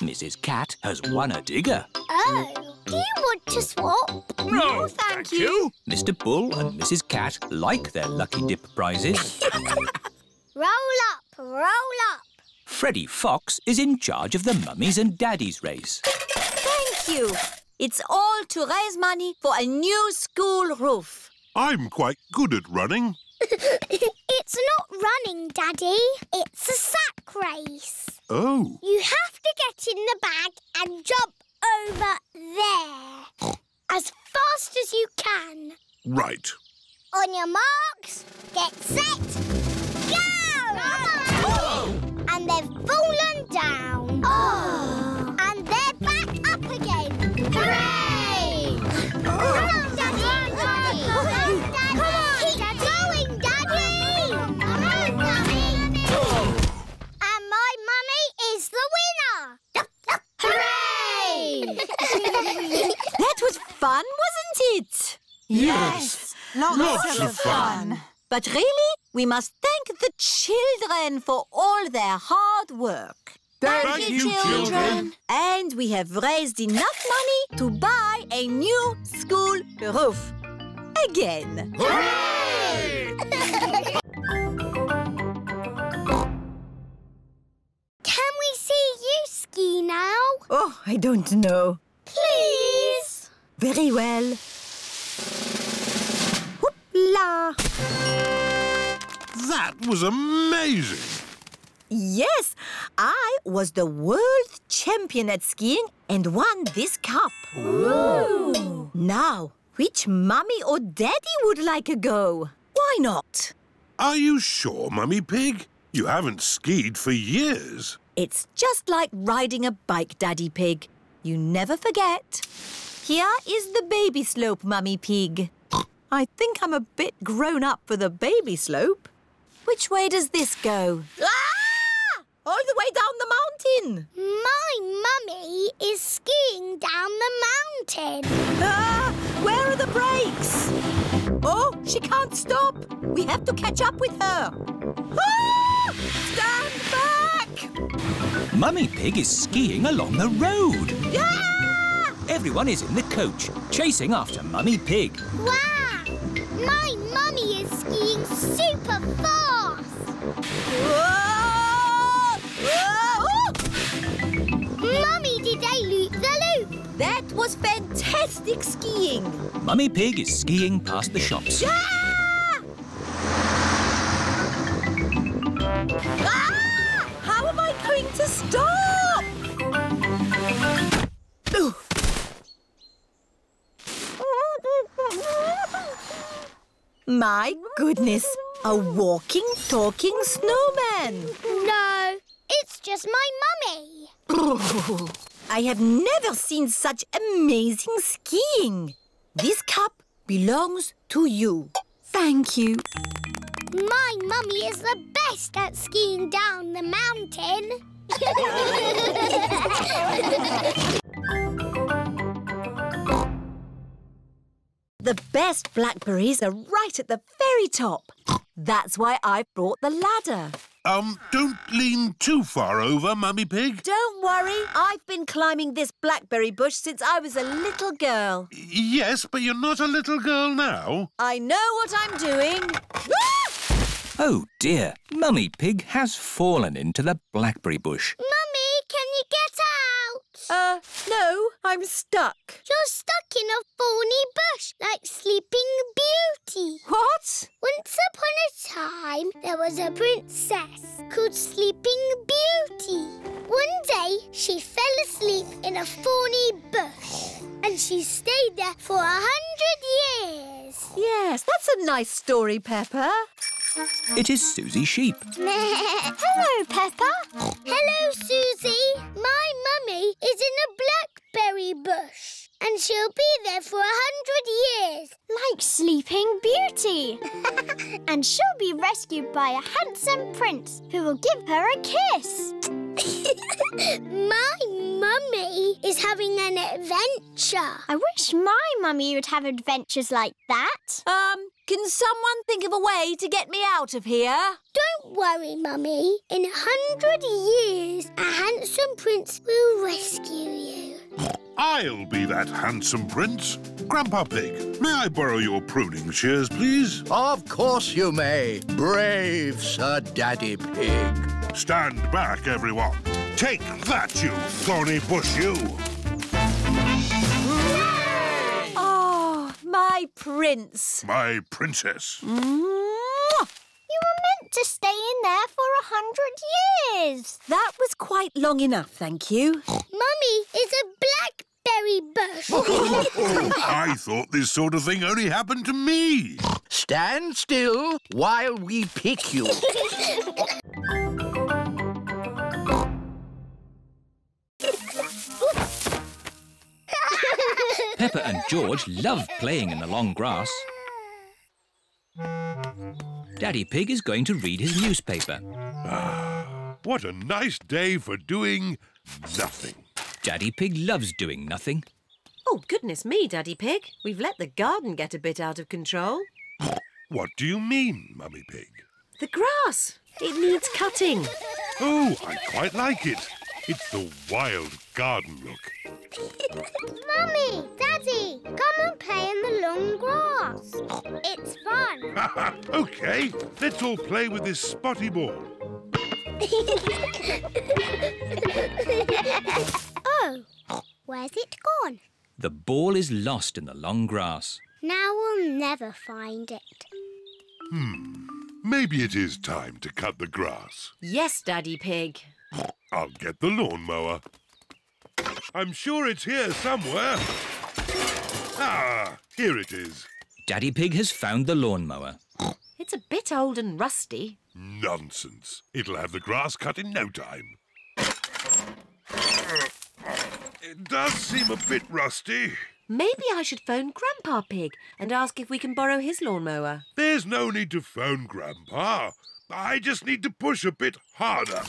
Speaker 3: Mrs. Cat has won a digger.
Speaker 2: Oh, do you want to swap?
Speaker 12: No, thank you.
Speaker 3: Mr. Bull and Mrs. Cat like their lucky dip prizes.
Speaker 2: Roll up, roll up.
Speaker 3: Freddie Fox is in charge of the mummies and daddies race.
Speaker 5: Thank you. It's all to raise money for a new school roof.
Speaker 4: I'm quite good at running.
Speaker 2: It's not running, Daddy. It's a sack race.
Speaker 4: Oh.
Speaker 2: You have to get in the bag and jump over there. as fast as you can.
Speaker 4: Right.
Speaker 2: On your marks, get set, go! And they've fallen down. Oh. And they're back up again. Hooray! Come Hooray!
Speaker 5: That was fun, wasn't it?
Speaker 16: Yes, lots,
Speaker 4: Lots
Speaker 16: of
Speaker 4: of fun.
Speaker 16: fun.
Speaker 5: But really, we must thank the children for all their hard work.
Speaker 4: Thank you, children.
Speaker 5: And we have raised enough money to buy a new school roof. Again.
Speaker 2: Can we see you ski now?
Speaker 5: Oh, I don't know.
Speaker 2: Please?
Speaker 5: Very well. Hoopla!
Speaker 4: That was amazing.
Speaker 5: Yes, I was the world champion at skiing and won this cup.
Speaker 2: Ooh.
Speaker 5: Now, which mummy or daddy would like a go? Why not?
Speaker 4: Are you sure, Mummy Pig? You haven't skied for years.
Speaker 5: It's just like riding a bike, Daddy Pig. You never forget. Here is the baby slope, Mummy Pig. I think I'm a bit grown up for the baby slope. Which way does this go?
Speaker 13: Ah!
Speaker 5: All the way down the mountain.
Speaker 2: My mummy is skiing down the mountain.
Speaker 5: Ah! Where are the brakes? Oh, she can't stop. We have to catch up with her. Ah! Stand back!
Speaker 3: Mummy Pig is skiing along the road.
Speaker 5: Ah!
Speaker 3: Everyone is in the coach, chasing after Mummy Pig.
Speaker 2: Wow! My mummy is skiing super fast.
Speaker 5: Whoa! Whoa!
Speaker 2: Mummy did a loop the loop.
Speaker 5: That was fantastic skiing.
Speaker 3: Mummy Pig is skiing past the shops.
Speaker 5: Ah! Ah! How am I going to stop? Ooh. My goodness, a walking, talking snowman.
Speaker 2: No, it's just my mummy.
Speaker 5: I have never seen such amazing skiing. This cup belongs to you. Thank you.
Speaker 2: My mummy is the best at skiing down the mountain.
Speaker 5: The best blackberries are right at the very top. That's why I brought the ladder.
Speaker 4: Um, don't lean too far over, Mummy Pig.
Speaker 5: Don't worry, I've been climbing this blackberry bush since I was a little girl.
Speaker 4: Yes, but you're not a little girl now.
Speaker 5: I know what I'm doing.
Speaker 3: Oh dear, Mummy Pig has fallen into the blackberry bush.
Speaker 2: mummy, can you get out?
Speaker 5: Uh, no, I'm stuck.
Speaker 2: You're stuck in a thorny bush like Sleeping Beauty.
Speaker 5: What?
Speaker 2: Once upon a time, there was a princess called Sleeping Beauty. One day, she fell asleep in a thorny bush, and she stayed there for a hundred years.
Speaker 5: Yes, that's a nice story, Peppa.
Speaker 3: It is Susie Sheep.
Speaker 2: Hello, Peppa. Hello, Susie. My mummy is in a blackberry bush, and she'll be there for a hundred years. Like Sleeping Beauty. and she'll be rescued by a handsome prince who will give her a kiss. my mummy is having an adventure. I wish my mummy would have adventures like that.
Speaker 5: Um, can someone think of a way to get me out of here?
Speaker 2: Don't worry, Mummy. In a hundred years, a handsome prince will rescue you.
Speaker 4: I'll be that handsome prince. Grandpa Pig, may I borrow your pruning shears, please?
Speaker 17: Of course you may, brave Sir Daddy Pig.
Speaker 4: Stand back, everyone. Take that, you thorny bush, you!
Speaker 5: Oh, my prince.
Speaker 4: My princess.
Speaker 5: Mwah!
Speaker 2: You were meant to stay in there for a hundred years.
Speaker 5: That was quite long enough, thank you.
Speaker 2: Mummy is a blackberry bush.
Speaker 4: I thought this sort of thing only happened to me.
Speaker 17: Stand still while we pick you.
Speaker 3: Peppa and George love playing in the long grass. Daddy Pig is going to read his newspaper.
Speaker 4: Ah, what a nice day for doing nothing.
Speaker 3: Daddy Pig loves doing nothing.
Speaker 18: Oh, goodness me, Daddy Pig. We've let the garden get a bit out of control.
Speaker 4: What do you mean, Mummy Pig?
Speaker 18: The grass. It needs cutting.
Speaker 4: Oh, I quite like it. It's the wild garden look.
Speaker 2: Mummy, Daddy, come and play in the long grass. It's fun.
Speaker 4: OK, let's all play with this spotty ball.
Speaker 2: oh, where's it gone?
Speaker 3: The ball is lost in the long grass.
Speaker 2: Now we'll never find it.
Speaker 4: Hmm, maybe it is time to cut the grass.
Speaker 18: Yes, Daddy Pig.
Speaker 4: I'll get the lawnmower. I'm sure it's here somewhere. Ah, here it is.
Speaker 3: Daddy Pig has found the lawnmower.
Speaker 18: It's a bit old and rusty.
Speaker 4: Nonsense. It'll have the grass cut in no time. It does seem a bit rusty.
Speaker 18: Maybe I should phone Grandpa Pig and ask if we can borrow his lawnmower.
Speaker 4: There's no need to phone Grandpa. I just need to push a bit harder.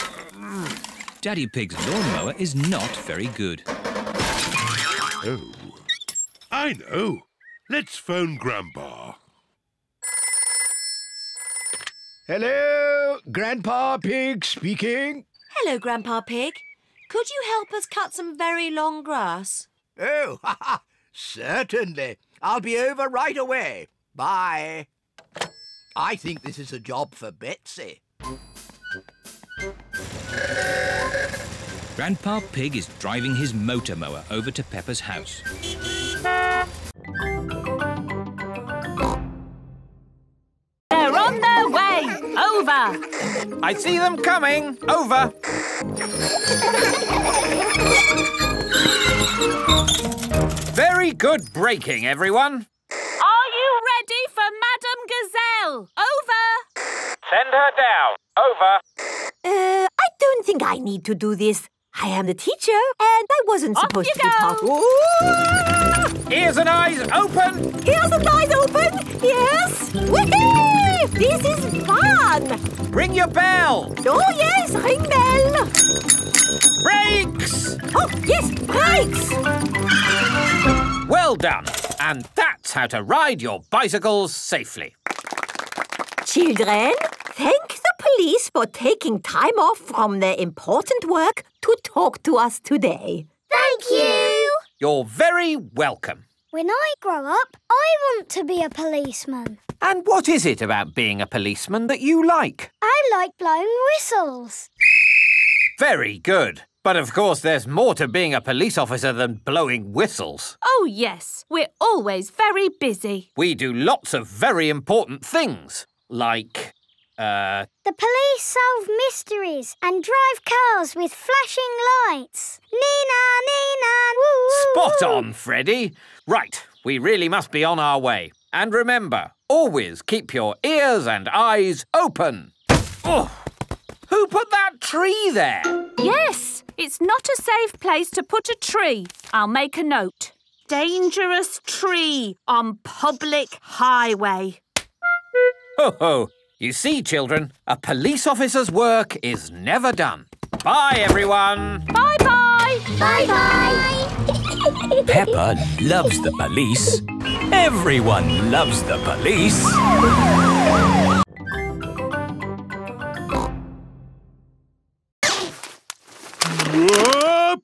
Speaker 3: Daddy Pig's lawnmower is not very good.
Speaker 4: Oh, I know. Let's phone Grandpa.
Speaker 17: Hello, Grandpa Pig speaking.
Speaker 18: Hello, Grandpa Pig. Could you help us cut some very long grass?
Speaker 17: Oh, ha, ha, certainly. I'll be over right away. Bye. I think this is a job for Betsy.
Speaker 3: Grandpa Pig is driving his motor mower over to Peppa's house.
Speaker 13: They're on their way. Over.
Speaker 19: I see them coming. Over. Very good braking, everyone.
Speaker 13: Are you ready for Madame Gazelle? Over.
Speaker 19: Send her down. Over.
Speaker 5: Uh, I don't think I need to do this. I am the teacher, and I wasn't
Speaker 13: Off
Speaker 5: supposed
Speaker 13: you
Speaker 5: to be taught. Ooh!
Speaker 19: Ears and eyes open.
Speaker 5: Ears and eyes open. Yes. Whee! This is fun.
Speaker 19: Ring your bell.
Speaker 5: Oh yes, ring bell.
Speaker 19: Brakes.
Speaker 5: Oh yes, brakes.
Speaker 19: Well done. And that's how to ride your bicycles safely.
Speaker 5: Children, thank the police for taking time off from their important work to talk to us today.
Speaker 2: Thank you.
Speaker 19: You're very welcome.
Speaker 2: When I grow up, I want to be a policeman.
Speaker 19: And what is it about being a policeman that you like?
Speaker 2: I like blowing whistles.
Speaker 19: Very good. But of course, there's more to being a police officer than blowing whistles.
Speaker 11: Oh, yes. We're always very busy.
Speaker 19: We do lots of very important things, like, uh,
Speaker 2: The police solve mysteries and drive cars with flashing lights. Nina, Nina, woo, woo,
Speaker 19: spot on, Freddy. Right, we really must be on our way. And remember, always keep your ears and eyes open. Oh, who put that tree there?
Speaker 11: Yes, it's not a safe place to put a tree. I'll make a note. Dangerous tree on public highway.
Speaker 19: Ho ho! You see, children, a police officer's work is never done. Bye, everyone.
Speaker 11: Bye bye.
Speaker 2: Bye bye.
Speaker 3: Peppa loves the police. Everyone loves the police.
Speaker 4: Whoop!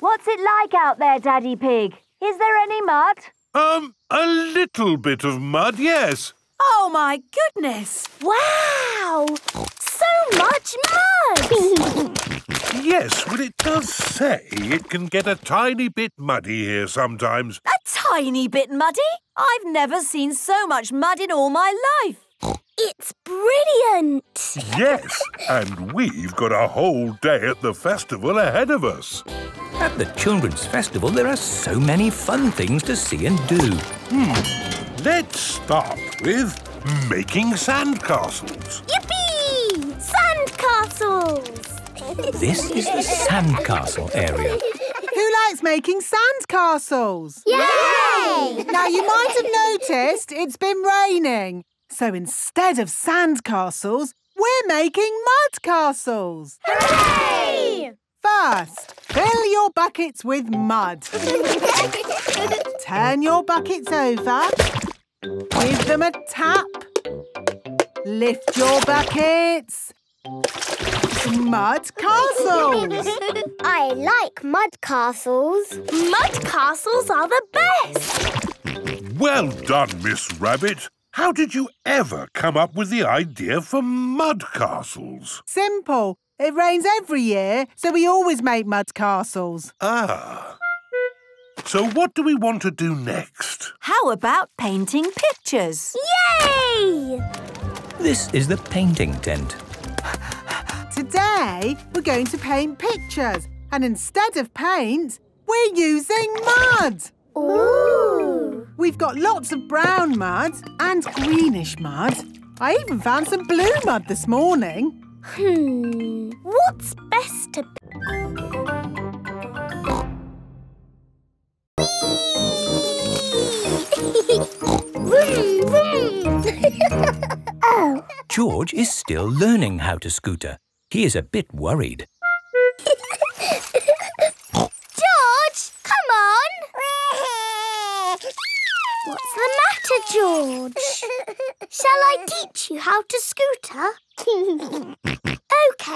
Speaker 20: What's it like out there, Daddy Pig? Is there any mud?
Speaker 4: Um, a little bit of mud, yes.
Speaker 5: Oh my goodness! Wow! So much mud!
Speaker 4: Yes, but it does say it can get a tiny bit muddy here sometimes.
Speaker 5: a tiny bit muddy? I've never seen so much mud in all my life. It's brilliant!
Speaker 4: Yes, and we've got a whole day at the festival ahead of us.
Speaker 3: At the Children's Festival, there are so many fun things to see and do.
Speaker 4: Hmm. Let's start with making sandcastles.
Speaker 2: Yippee! Sandcastles!
Speaker 3: This is the sandcastle area.
Speaker 1: Who likes making sandcastles?
Speaker 2: Yay!
Speaker 1: Now, you might have noticed it's been raining. So instead of sandcastles, we're making mud castles.
Speaker 2: Hooray!
Speaker 1: First, fill your buckets with mud. Turn your buckets over. Give them a tap. Lift your buckets. Mud castles.
Speaker 2: I like mud castles.
Speaker 20: Mud castles are the best.
Speaker 4: Well done, Miss Rabbit. How did you ever come up with the idea for mud castles?
Speaker 1: Simple. It rains every year, so we always make mud castles.
Speaker 4: Ah. So what do we want to do next?
Speaker 5: How about painting pictures?
Speaker 2: Yay!
Speaker 3: This is the painting tent.
Speaker 1: Today, we're going to paint pictures. And instead of paint, we're using mud.
Speaker 2: Ooh!
Speaker 1: We've got lots of brown mud and greenish mud. I even found some blue mud this morning.
Speaker 2: Hmm. What's best to... oh.
Speaker 3: George is still learning how to scooter. He is a bit worried.
Speaker 2: George, come on. What's the matter, George? Shall I teach you how to scooter? OK,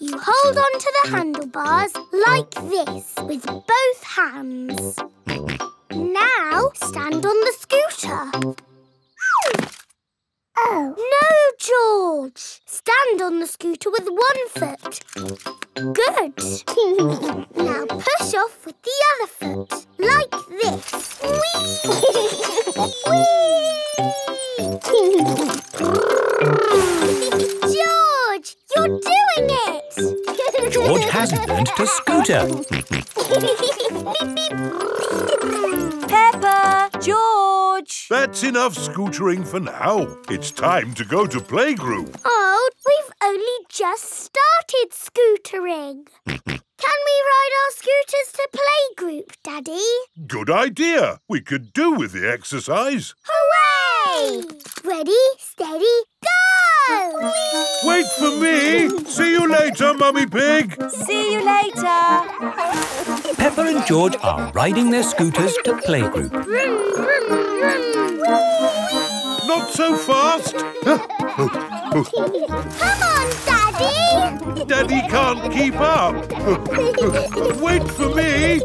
Speaker 2: you hold on to the handlebars like this with both hands. Now stand on the scooter. Oh. No, George. Stand on the scooter with one foot. Good. now push off with the other foot, like this. Whee! George, you're doing it!
Speaker 3: George has learned to scooter.
Speaker 21: Peppa! George!
Speaker 4: That's enough scootering for now. It's time to go to playgroup.
Speaker 2: Oh, we've only just started scootering. Can we ride our scooters to playgroup, Daddy?
Speaker 4: Good idea. We could do with the exercise.
Speaker 2: Hooray! Ready, steady, go!
Speaker 4: Wait for me. See you later, Mummy Pig.
Speaker 21: See you later.
Speaker 3: Peppa and George are riding their scooters to playgroup.
Speaker 2: Vroom, vroom, vroom.
Speaker 4: Not so fast.
Speaker 2: Come on, Daddy!
Speaker 4: Daddy can't keep up. Wait for me.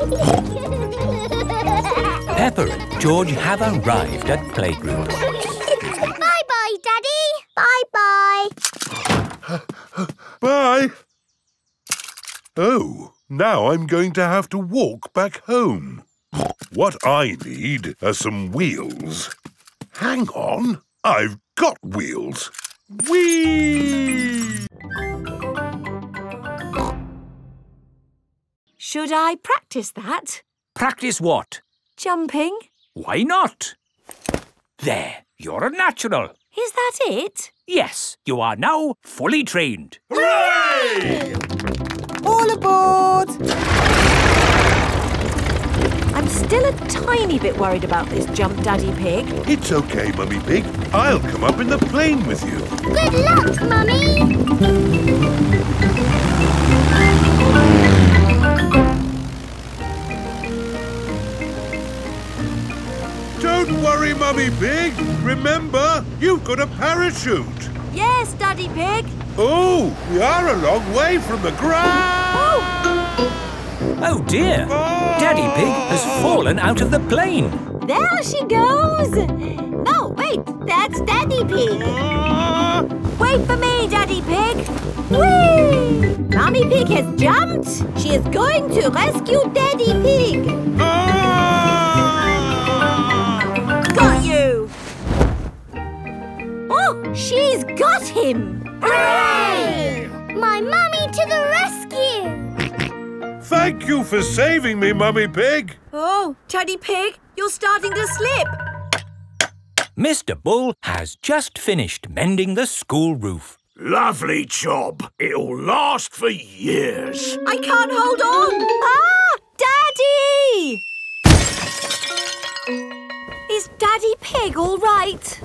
Speaker 3: Peppa and George have arrived at playgroup.
Speaker 2: Bye-bye, Daddy. Bye-bye.
Speaker 4: Bye. Oh, now I'm going to have to walk back home. What I need are some wheels. Hang on, I've got wheels. Whee!
Speaker 5: Should I practice that?
Speaker 3: Practice what?
Speaker 5: Jumping?
Speaker 3: Why not? There, you're a natural.
Speaker 5: Is that it?
Speaker 3: Yes, you are now fully trained.
Speaker 4: Hooray!
Speaker 1: All aboard!
Speaker 5: I'm still a tiny bit worried about this jump, Daddy Pig.
Speaker 4: It's okay, Mummy Pig. I'll come up in the plane with you.
Speaker 2: Good luck, Mummy.
Speaker 4: Don't worry, Mummy Pig. Remember, you've got a parachute.
Speaker 5: Yes, Daddy Pig.
Speaker 4: Oh, we are a long way from the ground.
Speaker 3: Oh dear! Daddy Pig has fallen out of the plane.
Speaker 5: There she goes. No, wait, that's Daddy Pig. Wait for me, Daddy Pig. Whee! Mommy Pig has jumped. She is going to rescue Daddy Pig. Got she's got him.
Speaker 2: Hooray! My mummy to the rescue.
Speaker 4: Thank you for saving me, Mummy Pig.
Speaker 22: Oh, Daddy Pig, you're starting to slip.
Speaker 3: Mr. Bull has just finished mending the school roof.
Speaker 12: Lovely job. It'll last for years.
Speaker 22: I can't hold on.
Speaker 5: Ah, Daddy! Is Daddy Pig all right?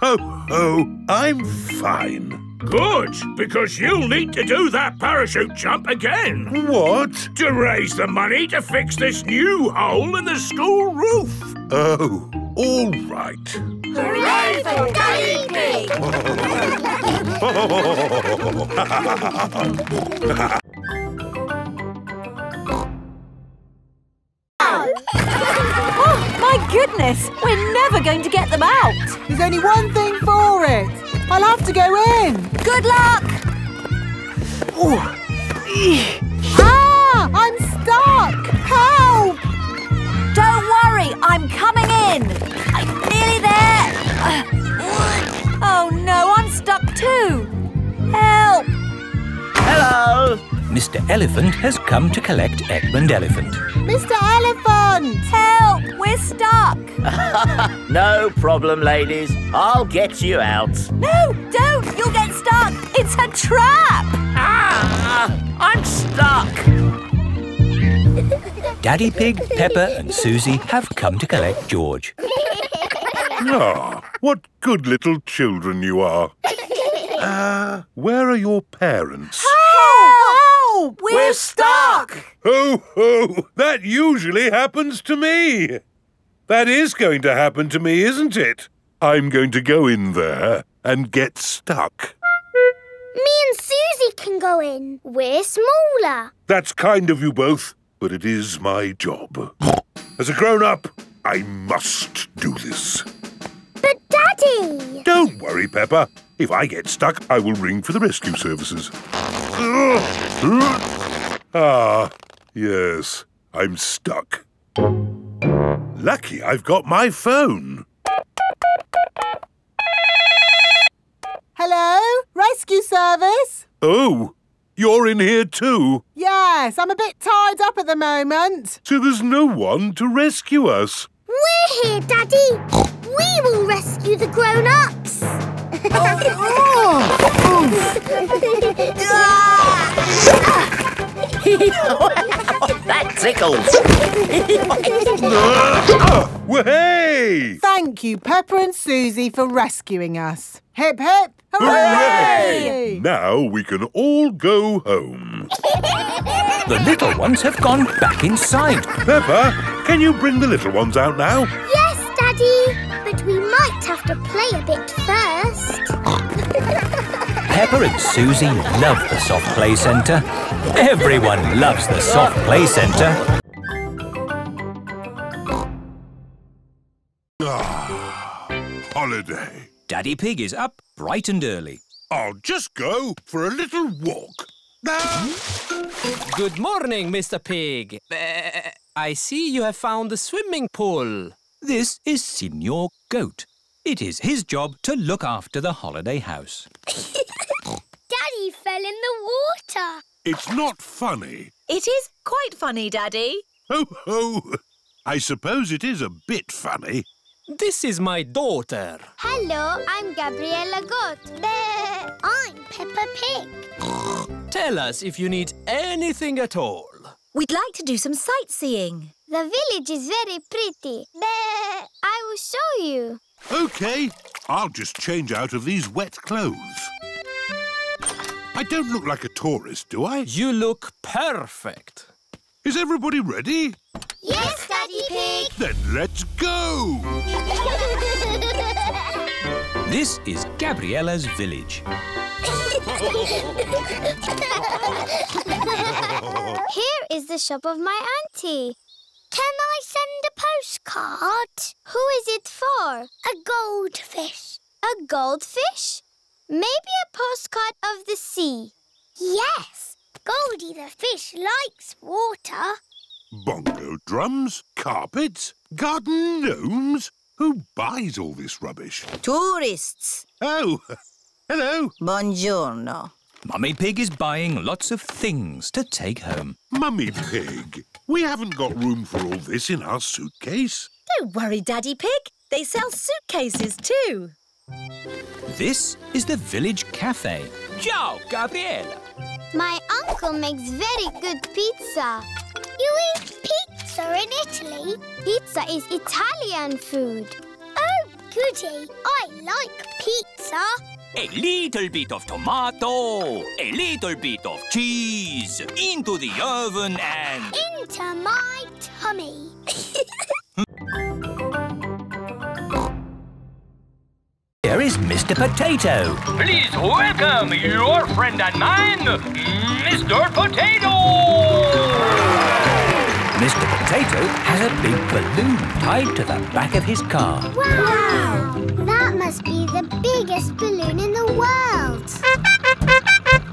Speaker 4: Ho, ho, I'm fine.
Speaker 12: Good, because you'll need to do that parachute jump again.
Speaker 4: What?
Speaker 12: To raise the money to fix this new hole in the school roof.
Speaker 4: Oh, all right.
Speaker 2: Hooray for Daddy Pig!
Speaker 5: Oh, my goodness! We're never going to get them out.
Speaker 1: There's only one thing for it. I'll have to go in.
Speaker 5: Good luck! Oh.
Speaker 1: Ah! I'm stuck! Help!
Speaker 5: Don't worry, I'm coming in. I'm nearly there. Oh no, I'm stuck too. Help!
Speaker 3: Hello! Mr. Elephant has come to collect Edmund Elephant.
Speaker 1: Mr. Elephant!
Speaker 5: Help! We're stuck.
Speaker 17: no problem, ladies. I'll get you out.
Speaker 5: No, don't! You'll get stuck. It's a trap.
Speaker 17: Ah! I'm stuck.
Speaker 3: Daddy Pig, Peppa and Susie have come to collect George.
Speaker 4: Ah, What good little children you are. Uh, where are your parents?
Speaker 1: Help!
Speaker 9: We're stuck!
Speaker 4: Ho, ho! That usually happens to me. That is going to happen to me, isn't it? I'm going to go in there and get stuck.
Speaker 2: Me and Susie can go in. We're smaller.
Speaker 4: That's kind of you both, but it is my job. As a grown-up, I must do this.
Speaker 2: But Daddy!
Speaker 4: Don't worry, Peppa. If I get stuck, I will ring for the rescue services. Ah, yes, I'm stuck. Lucky I've got my phone.
Speaker 1: Hello? Rescue service?
Speaker 4: Oh, you're in here too?
Speaker 1: Yes, I'm a bit tied up at the moment.
Speaker 4: So there's no one to rescue us.
Speaker 2: We're here, Daddy. We will rescue the grown-ups.
Speaker 23: That tickles.
Speaker 4: Way!
Speaker 1: Thank you, Peppa and Susie, for rescuing us. Hip hip!
Speaker 4: Hooray! Now we can all go home.
Speaker 3: The little ones have gone back inside.
Speaker 4: Peppa, can you bring the little ones out now?
Speaker 2: yes, Daddy. But we might have to play a bit first.
Speaker 3: Peppa and Susie love the soft play centre. Everyone loves the soft play centre.
Speaker 4: Ah, holiday.
Speaker 3: Daddy Pig is up bright and early.
Speaker 4: I'll just go for a little walk.
Speaker 24: Good morning, Mr. Pig. Uh, I see you have found the swimming pool.
Speaker 3: This is Signor Goat. It is his job to look after the holiday house.
Speaker 2: Daddy fell in the water.
Speaker 4: It's not funny.
Speaker 18: It is quite funny, Daddy.
Speaker 4: Ho, ho! I suppose it is a bit funny.
Speaker 24: This is my daughter.
Speaker 2: Hello, I'm Gabriella Goat. Bleh. I'm Peppa Pig.
Speaker 24: Tell us if you need anything at all.
Speaker 18: We'd like to do some sightseeing.
Speaker 2: The village is very pretty. Bleh. I will show you.
Speaker 4: OK, I'll just change out of these wet clothes. I don't look like a tourist, do I?
Speaker 24: You look perfect.
Speaker 4: Is everybody ready?
Speaker 2: Yes, Daddy Pig.
Speaker 4: Then let's go!
Speaker 3: This is Gabriella's village.
Speaker 2: Here is the shop of my auntie. Can I send a postcard? Who is it for? A goldfish. A goldfish? Maybe a postcard of the sea. Yes, Goldie the fish likes water.
Speaker 4: Bongo drums, carpets, garden gnomes. Who buys all this rubbish?
Speaker 5: Tourists.
Speaker 4: Oh, hello.
Speaker 5: Buongiorno.
Speaker 3: Mummy Pig is buying lots of things to take home.
Speaker 4: Mummy Pig, we haven't got room for all this in our suitcase.
Speaker 18: Don't worry, Daddy Pig. They sell suitcases too.
Speaker 3: This is the village cafe. Ciao, Gabriella.
Speaker 2: My uncle makes very good pizza. You eat pizza in Italy? Pizza is Italian food. Oh, goody. I like pizza.
Speaker 3: A little bit of tomato, a little bit of cheese, into the oven and...
Speaker 2: Into my tummy.
Speaker 3: Here is Mr. Potato.
Speaker 25: Please welcome your friend and mine, Mr. Potato!
Speaker 3: Mr. Potato has a big balloon tied to the back of his car.
Speaker 2: Wow! That must be the biggest balloon in the world.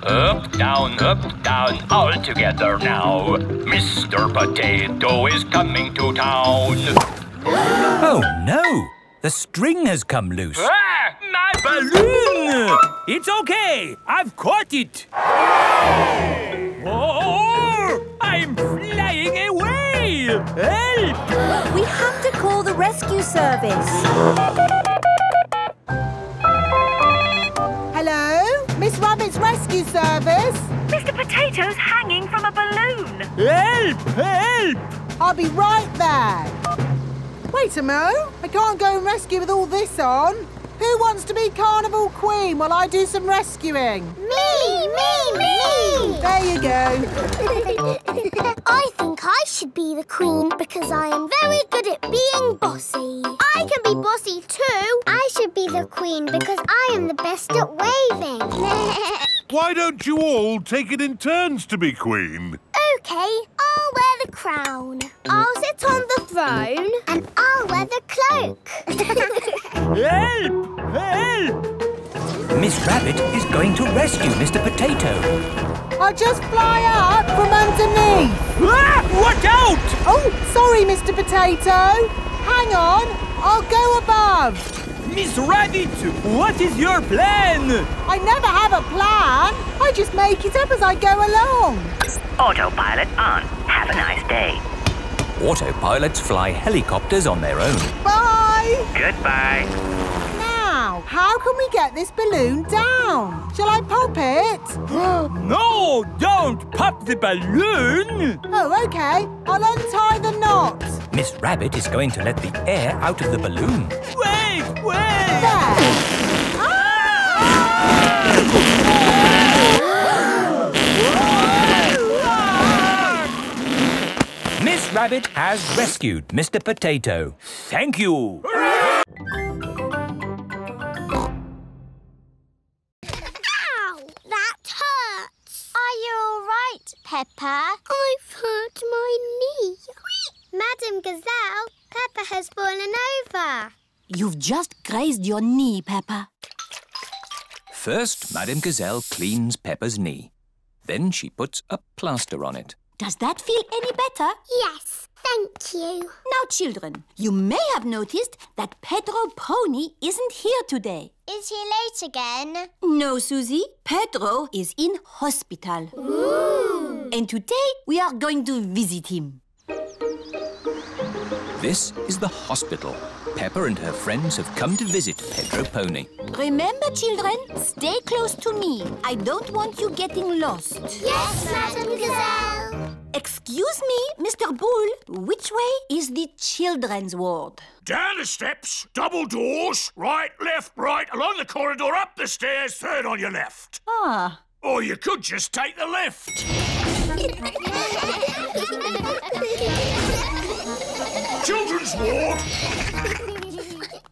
Speaker 25: Up, down, up, down, all together now. Mr. Potato is coming to town.
Speaker 3: Oh no! The string has come loose.
Speaker 25: Ah, my balloon! It's okay. I've caught it. Oh, I'm flying away. Help!
Speaker 13: We have to call the rescue service.
Speaker 1: Miss Rabbit's rescue service?
Speaker 11: Mr. Potato's hanging from a balloon.
Speaker 25: Help! Help!
Speaker 1: I'll be right there. Wait a mo. I can't go and rescue with all this on. Who wants to be Carnival Queen while I do some rescuing?
Speaker 2: Me, me, me!
Speaker 1: There you go.
Speaker 2: I think I should be the queen because I am very good at being bossy. I can be bossy too. I should be the queen because I am the best at waving.
Speaker 4: Why don't you all take it in turns to be queen?
Speaker 2: okay, I'll wear the crown. I'll sit on the throne and I'll wear the cloak.
Speaker 3: Help! Help! Miss Rabbit is going to rescue Mr. Potato.
Speaker 1: I'll just fly up from underneath.
Speaker 3: Ah! Watch out!
Speaker 1: Oh, sorry, Mr. Potato. Hang on, I'll go above.
Speaker 3: Miss Rabbit, what is your plan?
Speaker 1: I never have a plan. I just make it up as I go along.
Speaker 25: Autopilot on. Have a nice day.
Speaker 3: Autopilots fly helicopters on their own.
Speaker 1: Bye.
Speaker 25: Goodbye.
Speaker 1: Now, how can we get this balloon down? Shall I pop it?
Speaker 3: no, don't pop the balloon!
Speaker 1: Oh, okay. I'll untie the knot.
Speaker 3: Miss Rabbit is going to let the air out of the balloon. Wait, wait!
Speaker 1: There.
Speaker 3: Miss Rabbit has rescued Mr. Potato. Thank you.
Speaker 2: Ow! That hurts. Are you all right, Peppa? I've hurt my knee. Madame Gazelle, Peppa has fallen over.
Speaker 5: You've just grazed your knee, Peppa.
Speaker 3: First, Madame Gazelle cleans Peppa's knee. Then she puts a plaster on it.
Speaker 5: Does that feel any better?
Speaker 2: Yes, thank you.
Speaker 5: Now, children, you may have noticed that Pedro Pony isn't here today.
Speaker 2: Is he late again?
Speaker 5: No, Susie. Pedro is in hospital.
Speaker 2: Ooh.
Speaker 5: And today we are going to visit him.
Speaker 3: This is the hospital. Peppa and her friends have come to visit Pedro Pony.
Speaker 5: Remember, children, stay close to me. I don't want you getting lost.
Speaker 2: Yes, Madame Gazelle.
Speaker 5: Excuse me, Mr. Bull. Which way is the children's ward?
Speaker 12: Down the steps, double doors, right, left, right, along the corridor, up the stairs, third on your left.
Speaker 5: Ah.
Speaker 12: Or you could just take the left. Children's ward.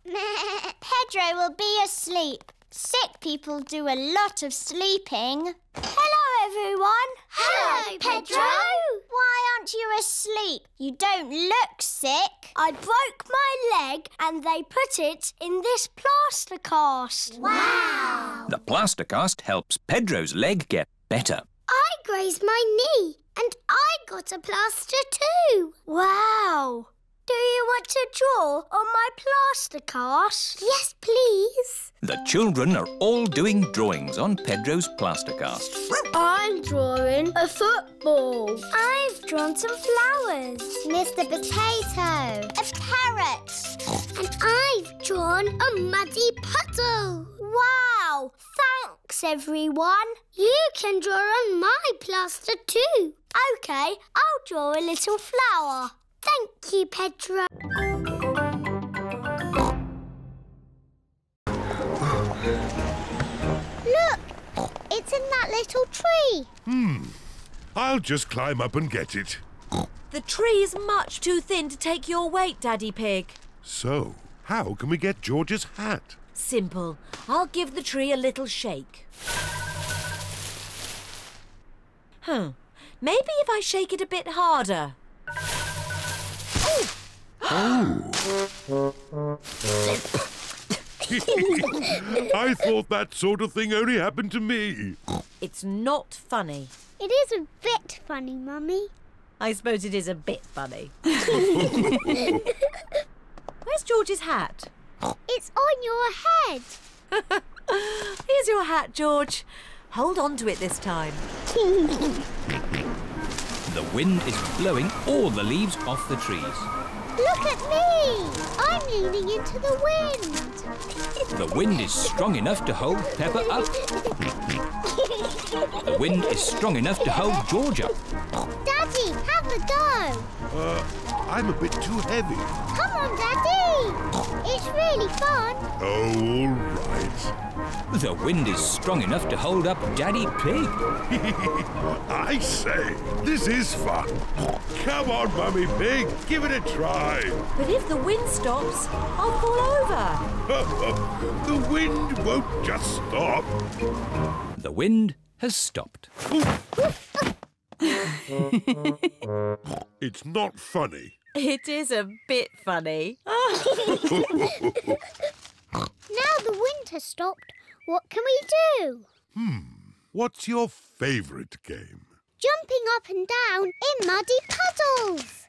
Speaker 2: Pedro will be asleep. Sick people do a lot of sleeping. Hello, everyone. Hello, Pedro. Why aren't you asleep? You don't look sick. I broke my leg and they put it in this plaster cast. Wow.
Speaker 3: The plaster cast helps Pedro's leg get better.
Speaker 2: I grazed my knee and I got a plaster too. Wow. Do you want to draw on my plaster cast? Yes, please.
Speaker 3: The children are all doing drawings on Pedro's plaster cast.
Speaker 2: I'm drawing a football. I've drawn some flowers. Mr. Potato. A parrot. And I've drawn a muddy puddle. Wow! Thanks, everyone. You can draw on my plaster too. OK, I'll draw a little flower. Thank you, Pedro. Look, it's in that little tree.
Speaker 4: Hmm. I'll just climb up and get it.
Speaker 26: The tree is much too thin to take your weight, Daddy Pig.
Speaker 4: So, how can we get George's hat?
Speaker 26: Simple. I'll give the tree a little shake. Huh. Maybe if I shake it a bit harder. Oh.
Speaker 4: I thought that sort of thing only happened to me.
Speaker 26: It's not funny.
Speaker 2: It is a bit funny, Mummy.
Speaker 26: I suppose it is a bit funny. Where's George's hat?
Speaker 2: It's on your head.
Speaker 26: Here's your hat, George. Hold on to it this time.
Speaker 3: The wind is blowing all the leaves off the trees.
Speaker 2: Look at me. I'm leaning into the wind.
Speaker 3: The wind is strong enough to hold Peppa up. The wind is strong enough to hold George up.
Speaker 2: Daddy, have a go.
Speaker 4: Uh, I'm a bit too heavy.
Speaker 2: Come on, Daddy. It's really fun.
Speaker 4: Oh, all
Speaker 3: The wind is strong enough to hold up Daddy Pig.
Speaker 4: I say, this is fun. Come on, Mummy Pig, give it a try.
Speaker 18: But if the wind stops, I'll fall over.
Speaker 4: the wind won't just stop.
Speaker 3: The wind has stopped.
Speaker 4: It's not funny.
Speaker 18: It is a bit funny.
Speaker 2: Now the wind has stopped, what can we do?
Speaker 4: Hmm, what's your favourite game?
Speaker 2: Jumping up and down in muddy puddles.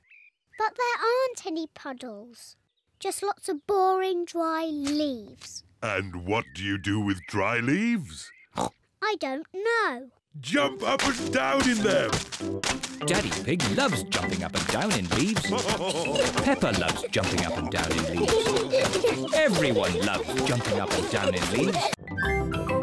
Speaker 2: But there aren't any puddles. Just lots of boring dry leaves.
Speaker 4: And what do you do with dry leaves?
Speaker 2: I don't know.
Speaker 4: Jump up and down in them.
Speaker 3: Daddy Pig loves jumping up and down in leaves. Peppa loves jumping up and down in leaves. Everyone loves jumping up and down in leaves.